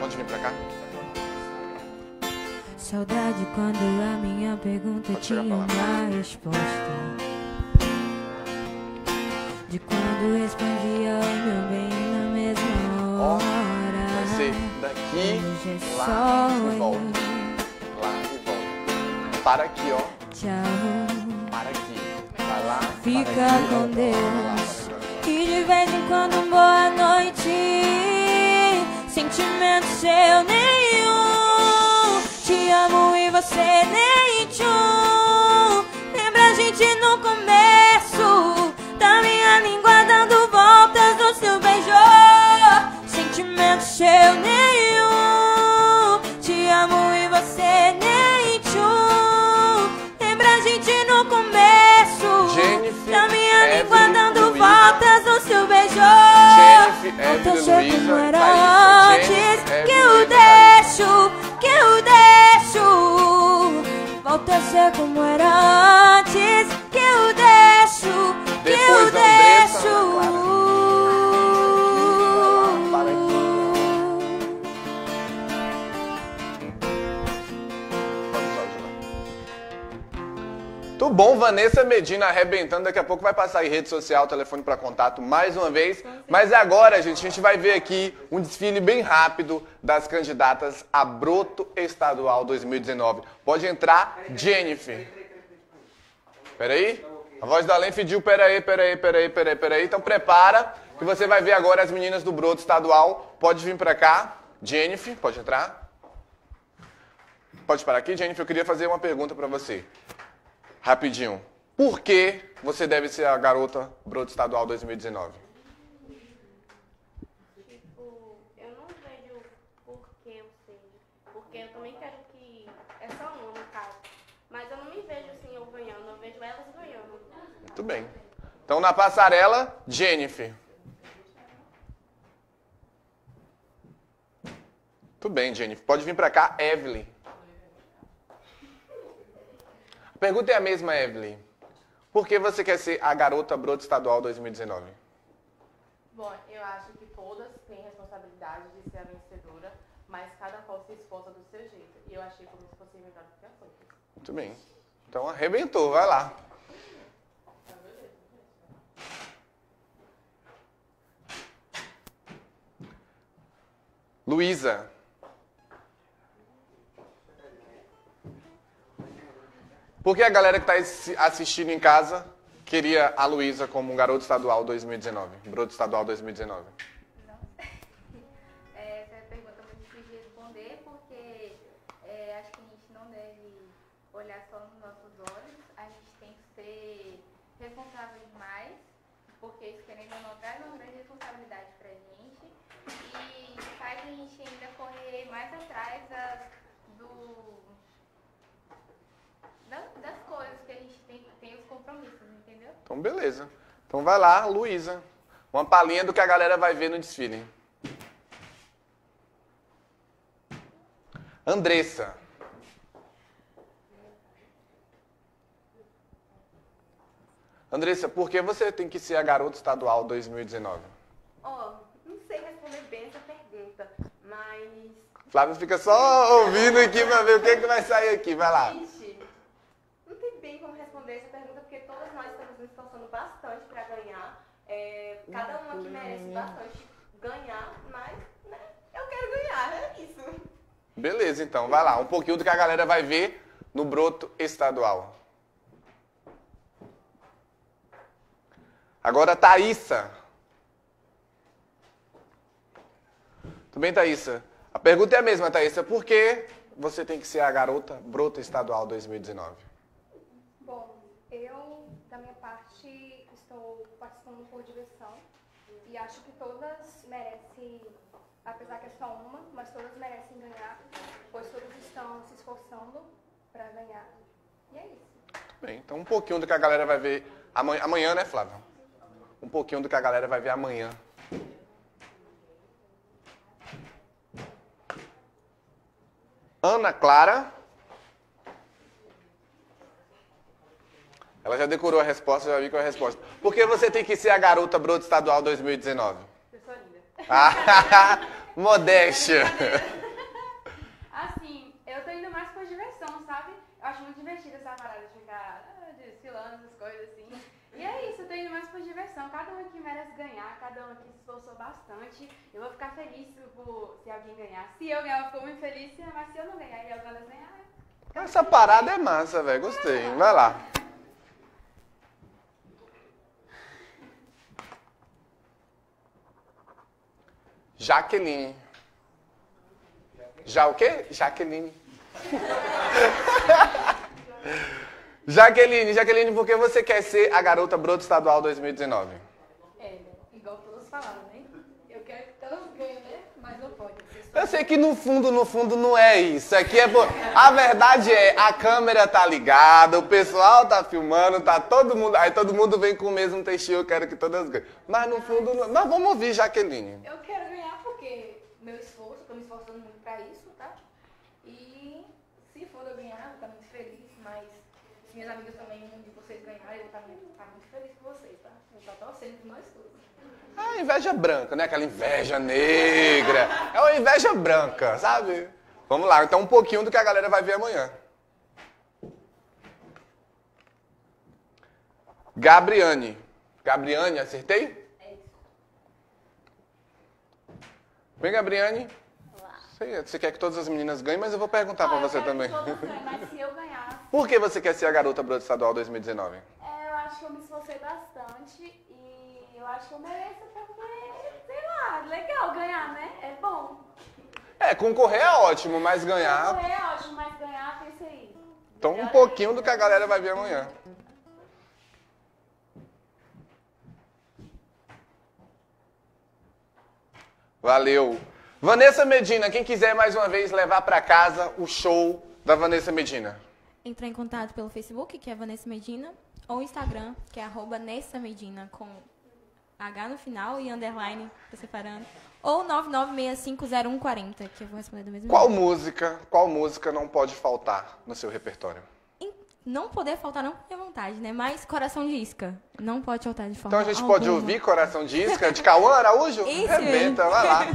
Pode vir pra cá. Saudade quando a minha pergunta tinha uma resposta. De quando respondia Hoje é lá e volta. Lá e volta. Para aqui, ó. Tchau. Para aqui. Vai lá. Fica aqui, com. Deus. E de vez em quando boa noite. Sentimento seu nenhum. Te amo e você nem tchum. Lembra a gente no começo. Da minha língua dando voltas no seu beijo. Sentimento seu nenhum. Luísa, como era Thaísa, antes. Que eu deixo, que eu deixo. Volta a ser como era antes. Que eu deixo, que eu deixo. Muito bom, Vanessa Medina arrebentando. Daqui a pouco vai passar aí rede social, telefone para contato mais uma vez. Mas agora, gente, a gente vai ver aqui um desfile bem rápido das candidatas a Broto Estadual 2019. Pode entrar, Jennifer. Peraí. A voz da Além pediu, peraí, peraí, peraí, peraí, peraí. Então prepara, que você vai ver agora as meninas do Broto Estadual. Pode vir pra cá. Jennifer, pode entrar. Pode parar aqui, Jennifer. Eu queria fazer uma pergunta pra você. Rapidinho. Por que você deve ser a garota Broto Estadual 2019? Tipo, eu não vejo por que eu seja. Porque eu também quero que. É só uma, no caso. Mas eu não me vejo assim eu ganhando, eu vejo elas ganhando. Muito bem. Então na passarela, Jennifer. Muito bem, Jennifer. Pode vir pra cá, Evelyn. A pergunta é a mesma, Evelyn. Por que você quer ser a garota Broto Estadual 2019? Bom, eu acho que todas têm responsabilidade de ser a vencedora, mas cada qual se esforça do seu jeito. E eu achei como se fosse melhor do que as outras. Muito bem. Então arrebentou, vai lá. Luísa. Por que a galera que está assistindo em casa queria a Luísa como um garoto estadual 2019? Broto estadual 2019. Essa é é, a a e a correr mais atrás das, do, das, coisas que a gente tem, tem os compromissos, entendeu? Então beleza. Então vai lá, Luísa. Uma palhinha do que a galera vai ver no desfile. Andressa. Andressa, por que você tem que ser a garota estadual 2019? Ó, não sei responder bem essa pergunta, mas. Flávio fica só ouvindo aqui pra ver o que, que vai sair aqui. Vai lá. Gente, não tem bem como responder essa pergunta, porque todas nós estamos nos esforçando bastante para ganhar. É, cada uma que merece bastante ganhar, mas né, eu quero ganhar, é isso. Beleza, então, vai lá. Um pouquinho do que a galera vai ver no broto estadual. Agora, Thaísa. Tudo bem, Thaísa? A pergunta é a mesma, Thaísa. Por que você tem que ser a garota broto estadual 2019? Bom, eu, da minha parte, estou participando por diversão e acho que todas merecem, apesar que é só uma, mas todas merecem ganhar, pois todas estão se esforçando para ganhar. E é isso. Bem, então um pouquinho do que a galera vai ver amanhã, amanhã né, Flávio? Um pouquinho do que a galera vai ver amanhã. Ana Clara. Ela já decorou a resposta, já vi qual é a resposta. Por que você tem que ser a garota broto estadual 2019? Modéstia. Assim, eu tô indo mais por diversão, sabe? Eu acho muito divertido essa parada de ficar ah, desfilando essas coisas assim. E é isso, eu tô indo mais por diversão. Cada um aqui merece ganhar, cada um aqui se esforçou bastante. Eu vou ficar feliz por, se alguém ganhar. Se eu ganhar, eu fico muito feliz, mas se eu não ganhar e alguém ganhar, Essa parada é massa, velho. Gostei. Vai lá. Jaqueline. Já o quê? Jaqueline. Jaqueline, Jaqueline, por que você quer ser a garota broto estadual 2019? É, igual todos falaram, né? Eu quero que todos ganhem, né? Mas não pode. Eu sei que no fundo, no fundo não é isso. Aqui é por... A verdade é, a câmera tá ligada, o pessoal tá filmando, tá todo mundo. Aí todo mundo vem com o mesmo textinho, eu quero que todas ganhem. Mas no fundo, não... mas vamos ouvir, Jaqueline. Eu quero ganhar meu esforço, tô me esforçando muito pra isso, tá? E se for eu ganhar, vou estar muito feliz, mas se minhas amigas também, de vocês ganharem, eu vou estar muito, muito feliz por vocês, tá? Eu estar torcendo por nós todos. A inveja branca, né? Aquela inveja negra. É uma inveja branca, sabe? Vamos lá, então um pouquinho do que a galera vai ver amanhã. Gabriane. Gabriane, acertei? Vem, Gabriane. Você, você quer que todas as meninas ganhem, mas eu vou perguntar pra você também. Mas se eu ganhasse, Por que você quer ser a garota brota estadual 2019? é, eu acho que eu me esforcei bastante e eu acho que eu mereço porque, sei lá, legal ganhar, né? É bom. É, concorrer é ótimo, mas ganhar. Correr é ótimo, mas ganhar, pensa aí. Então um pouquinho do que a galera vai ver amanhã. Valeu. Vanessa Medina, quem quiser mais uma vez levar pra casa o show da Vanessa Medina. Entrar em contato pelo Facebook, que é Vanessa Medina, ou Instagram, que é arroba Nessa Medina, com H no final e underline, tô separando. Ou 99650140, que eu vou responder do mesmo Qual jeito. música, qual música não pode faltar no seu repertório? Não poder faltar, não tem vontade, né? Mas Coração de Isca, não pode faltar de forma Então a gente pode alguma. ouvir Coração de Isca de Cauã Araújo? Isso Rebenta, vai lá.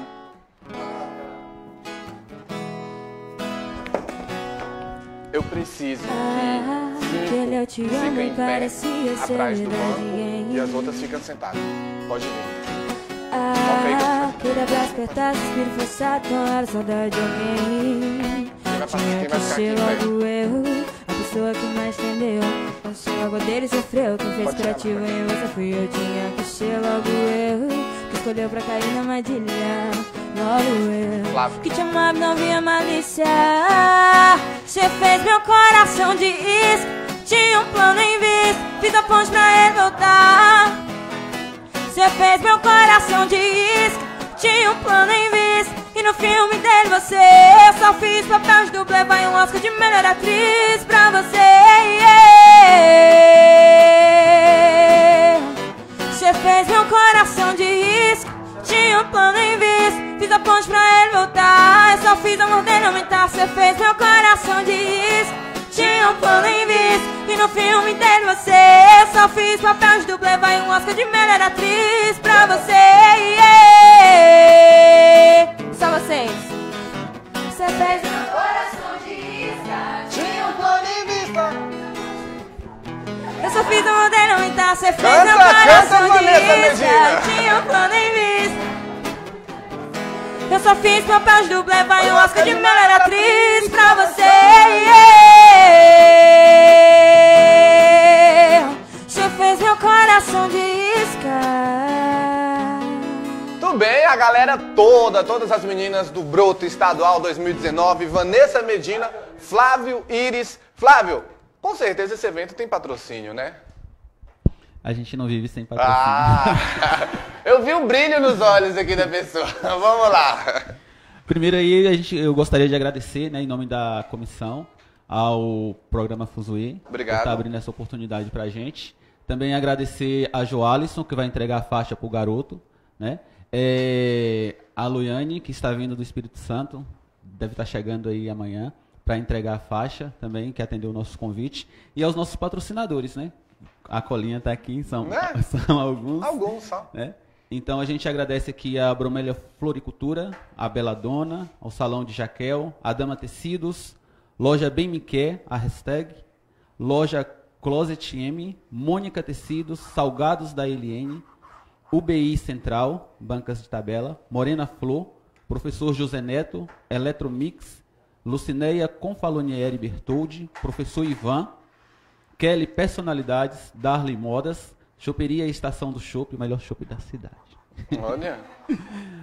Eu preciso que eu te cinco amo ficam em pé parecia ser atrás do banco e as outras ficam sentadas. Pode vir. Ah, aquele abraço apertado, suspiro forçado, com a saudade de alguém. Quem vai, passar- Tinha que ser logo eu, pessoa que mais entendeu. Quando chegou água dele sofreu, quem fez curativo em você fui eu. Tinha que ser logo eu, que escolheu pra cair na armadilha. Logo eu, que te amava e não via malícia. Você fez meu coração de isca, tinha um plano em vista, fiz a ponte pra ele voltar. Você fez meu coração de isca Tinha um plano em vista E no filme dele você Eu só fiz papel de dublê Vai um Oscar de melhor atriz pra você yeah. Você fez meu coração de isca Tinha um plano em vista Fiz a ponte pra ele voltar Eu só fiz amor dele aumentar. Você fez meu coração de isca tinha um plano em vista E no filme dele você Eu só fiz papel de dublê Vai um Oscar de melhor atriz fiz papel de dublê, vai um Oscar de melhor atriz pra você. yeah. Você fez meu coração de isca. Tudo bem, a galera toda, todas as meninas do Broto Estadual 2019, Vanessa Medina, Flávio Iris. Flávio, com certeza esse evento tem patrocínio, né? A gente não vive sem patrocínio. Ah, eu vi um brilho nos olhos aqui da pessoa. Vamos lá. Primeiro aí, a gente, eu gostaria de agradecer, né, em nome da comissão, ao programa Fuzue. Obrigado. Por estar abrindo essa oportunidade pra gente. Também agradecer a Joalisson, que vai entregar a faixa pro garoto, né? É, a Luiane, que está vindo do Espírito Santo, deve estar chegando aí amanhã para entregar a faixa também, que atendeu o nosso convite. E aos nossos patrocinadores, né? A colinha está aqui, são, Né? são alguns. Alguns só. né? Então a gente agradece aqui a Bromélia Floricultura, a Bela Dona, ao Salão de Jaquel, a Dama Tecidos, Loja Bem Me Quer, a hashtag, Loja Closet M, Mônica Tecidos, Salgados da Eliene, UBI Central, Bancas de Tabela, Morena Flor, Professor José Neto, Eletromix, Lucineia Confalonieri Bertoldi, Professor Ivan, Kelly Personalidades, Darley Modas, Choperia Estação do Chopp, o melhor chopp da cidade. Olha.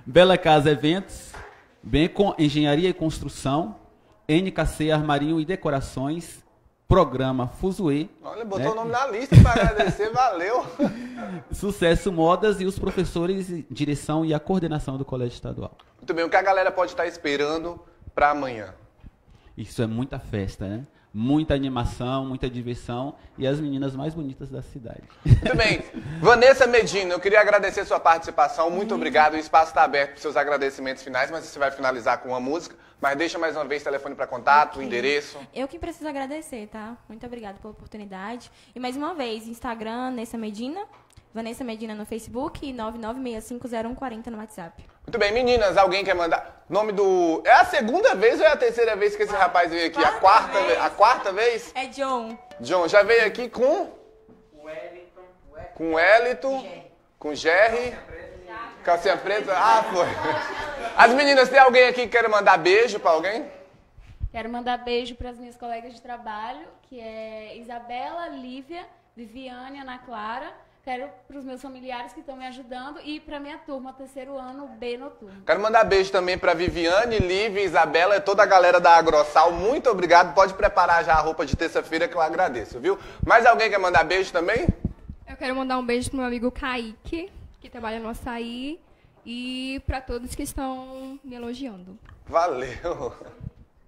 Bela Casa Eventos, Becon Engenharia e Construção, NKC Armarinho e Decorações, Programa Fuzue, Olha, botou né? o nome na lista para agradecer, valeu. Sucesso Modas e os professores, direção e a coordenação do Colégio Estadual. Muito bem, o que a galera pode estar esperando para amanhã? Isso é muita festa, né? Muita animação, muita diversão e as meninas mais bonitas da cidade. Muito bem. Vanessa Medina, eu queria agradecer sua participação. Muito obrigado. O espaço está aberto para seus agradecimentos finais, mas você vai finalizar com uma música. Mas deixa mais uma vez o telefone para contato, o endereço. Eu que preciso agradecer, tá? Muito obrigada pela oportunidade. E mais uma vez, Instagram, Nessa Medina, Vanessa Medina no Facebook e 99650140 no WhatsApp. Muito bem, meninas, alguém quer mandar? Nome do. É a segunda vez ou é a terceira vez que esse rapaz veio aqui? A quarta, ve- a quarta vez? É John. John, já veio aqui com. Com o Elito, com o Jerry, calcinha preta. Ah, foi. As meninas, tem alguém aqui que quer mandar beijo pra alguém? Quero mandar beijo para as minhas colegas de trabalho, que é Isabela, Lívia, Viviane, Ana Clara. Quero para os meus familiares que estão me ajudando e para minha turma, terceiro ano B noturno. Quero mandar beijo também pra Viviane, Lívia, Isabela e toda a galera da Agrossal. Muito obrigado. Pode preparar já a roupa de terça-feira que eu agradeço, viu? Mais alguém quer mandar beijo também? Eu quero mandar um beijo pro meu amigo Kaique, que trabalha no açaí. e para todos que estão me elogiando. Valeu.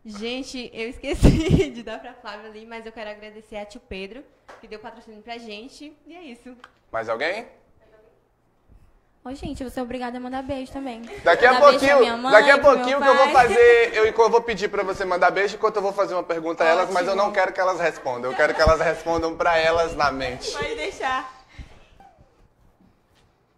Gente, eu esqueci de dar pra Flávia ali, mas eu quero agradecer a tio Pedro, que deu patrocínio pra gente. E é isso. Mais alguém? Ô, gente, você é obrigada a mandar beijo também. Daqui a Mandar pouquinho, mãe, daqui a pouquinho que meu eu vou fazer, eu, eu vou pedir pra você mandar beijo enquanto eu vou fazer uma pergunta a elas, mas eu não quero que elas respondam. Eu quero que elas respondam pra elas na mente. Pode deixar.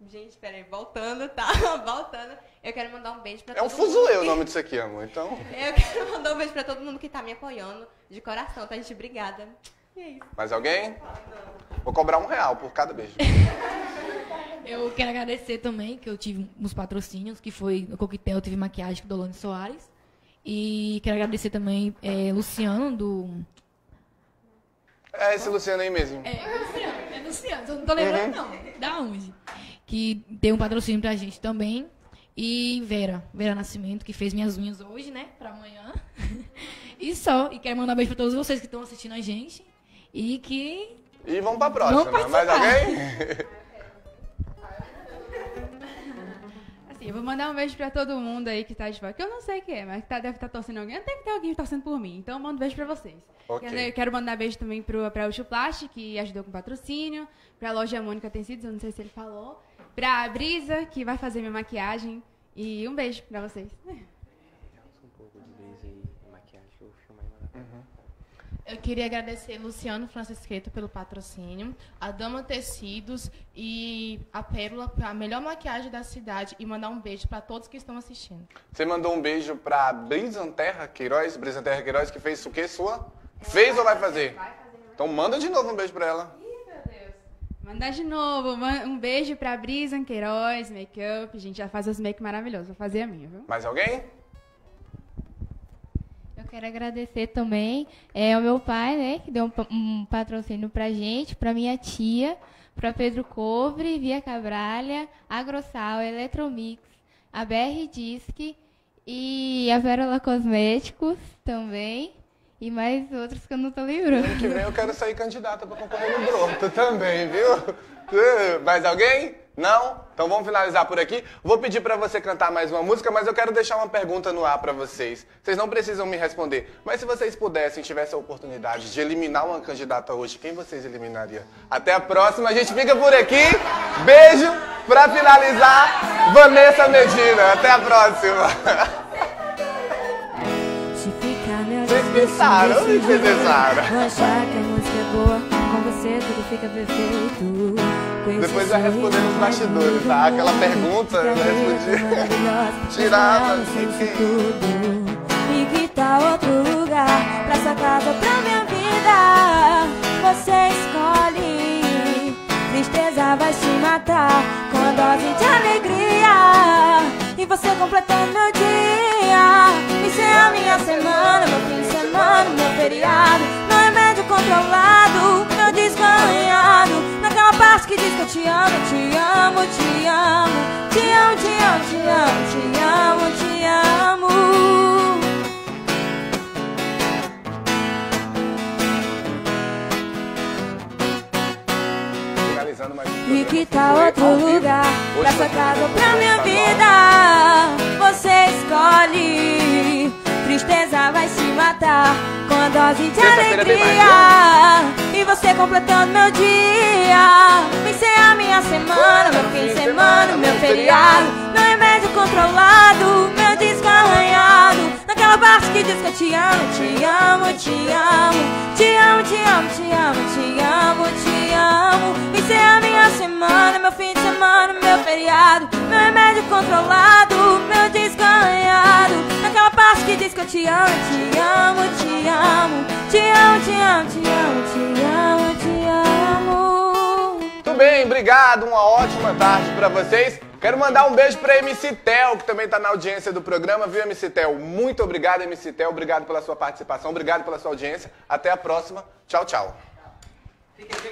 Gente, peraí, voltando, tá? Voltando. Eu quero mandar um beijo pra É um todo mundo. fuzuê o que- nome disso aqui, amor. Então, Eu quero mandar um beijo pra todo mundo que tá me apoiando de coração, tá, gente? Obrigada. E é isso. mais alguém? Vou cobrar um real por cada beijo. Eu quero agradecer também que eu tive uns patrocínios, que foi no Coquetel, eu tive maquiagem com Dolane Soares. E quero agradecer também é, Luciano, do. É esse Luciano aí mesmo. É, Luciano, é Luciano, eu não tô lembrando não. Da onde? Que deu um patrocínio pra gente também. E Vera, Vera Nascimento, que fez minhas unhas hoje, né? Pra amanhã. E só. E quero mandar um beijo pra todos vocês que estão assistindo a gente. E que. E vamos pra próxima. Vamos mais participar. alguém? Assim, eu vou mandar um beijo pra todo mundo aí que tá de fora, que eu não sei quem é, mas que tá, deve estar torcendo alguém. Tem que ter alguém torcendo por mim, então eu mando um beijo pra vocês. Ok. Quero, eu quero mandar beijo também pro, pra Uchuplast, que ajudou com patrocínio, pra loja Mônica Tecidos, eu não sei se ele falou, pra Brisa, que vai fazer minha maquiagem, e um beijo pra vocês. Eu queria agradecer Luciano Francisqueto pelo patrocínio, a Dama Tecidos e a Pérola pela melhor maquiagem da cidade e mandar um beijo para todos que estão assistindo. Você mandou um beijo pra Brisanterra Queiroz, Brisanterra Queiroz, que fez o quê sua? Fez ou vai fazer? Então manda de novo um beijo pra ela. Mandar de novo, um beijo pra Brisa Queiroz, Makeup, gente, já faz os make maravilhosos, vou fazer a minha, viu? Mais alguém? Quero agradecer também é, ao meu pai, né, que deu um, um patrocínio pra gente, pra minha tia, pra Pedro Cobre, Via Cabralha, Agrossal, Eletromix, a BR Disc e a Pérola Cosméticos também. E mais outros que eu não tô lembrando. Que vem eu quero sair candidata pra concorrer no Broto também, viu? Uh, Mais alguém? Não? Então vamos finalizar por aqui. Vou pedir pra você cantar mais uma música, mas eu quero deixar uma pergunta no ar pra vocês. Vocês não precisam me responder, mas se vocês pudessem, tivessem a oportunidade de eliminar uma candidata hoje, quem vocês eliminariam? Até a próxima, a gente fica por aqui. Beijo pra finalizar, Vanessa Medina. Até a próxima. Vocês pensaram, vocês pensaram. Vou achar que a música é boa, com você tudo fica perfeito. Depois vai responder nos bastidores, tá? Aquela pergunta, eu respondi. Tirava, não sei quem. tudo. E que tal outro lugar pra sua casa, pra minha vida? Você escolhe. Tristeza vai te matar com a dose de alegria. E você completando meu dia. Isso é a minha semana, meu fim de semana, meu feriado. Meu remédio controlado, que diz que eu te amo, te amo, te amo. Te amo, te amo, te amo, te amo, te amo. E que tal outro lugar pra sua casa, um pra minha vida? Você escolhe. Tristeza vai se matar com a dose de alegria. E você completando meu dia. Vencer a minha semana, meu fim de semana, meu feriado. Meu remédio controlado, meu disco Naquela parte que diz que eu te amo, te amo, te amo. Te amo, te amo, te amo, te amo, te amo. Vencer a minha semana, meu fim de semana, meu feriado. Meu remédio controlado, meu disco arranhado. Naquela parte que diz que eu te amo, te amo, te amo. Te amo, te amo, te amo, te amo, te amo. Muito bem, obrigado. Uma ótima tarde pra vocês. Quero mandar um beijo pra MC Tel, que também tá na audiência do programa, viu, MC Tel? Muito obrigado, MC Tel. Obrigado pela sua participação, obrigado pela sua audiência. Até a próxima. Tchau, tchau.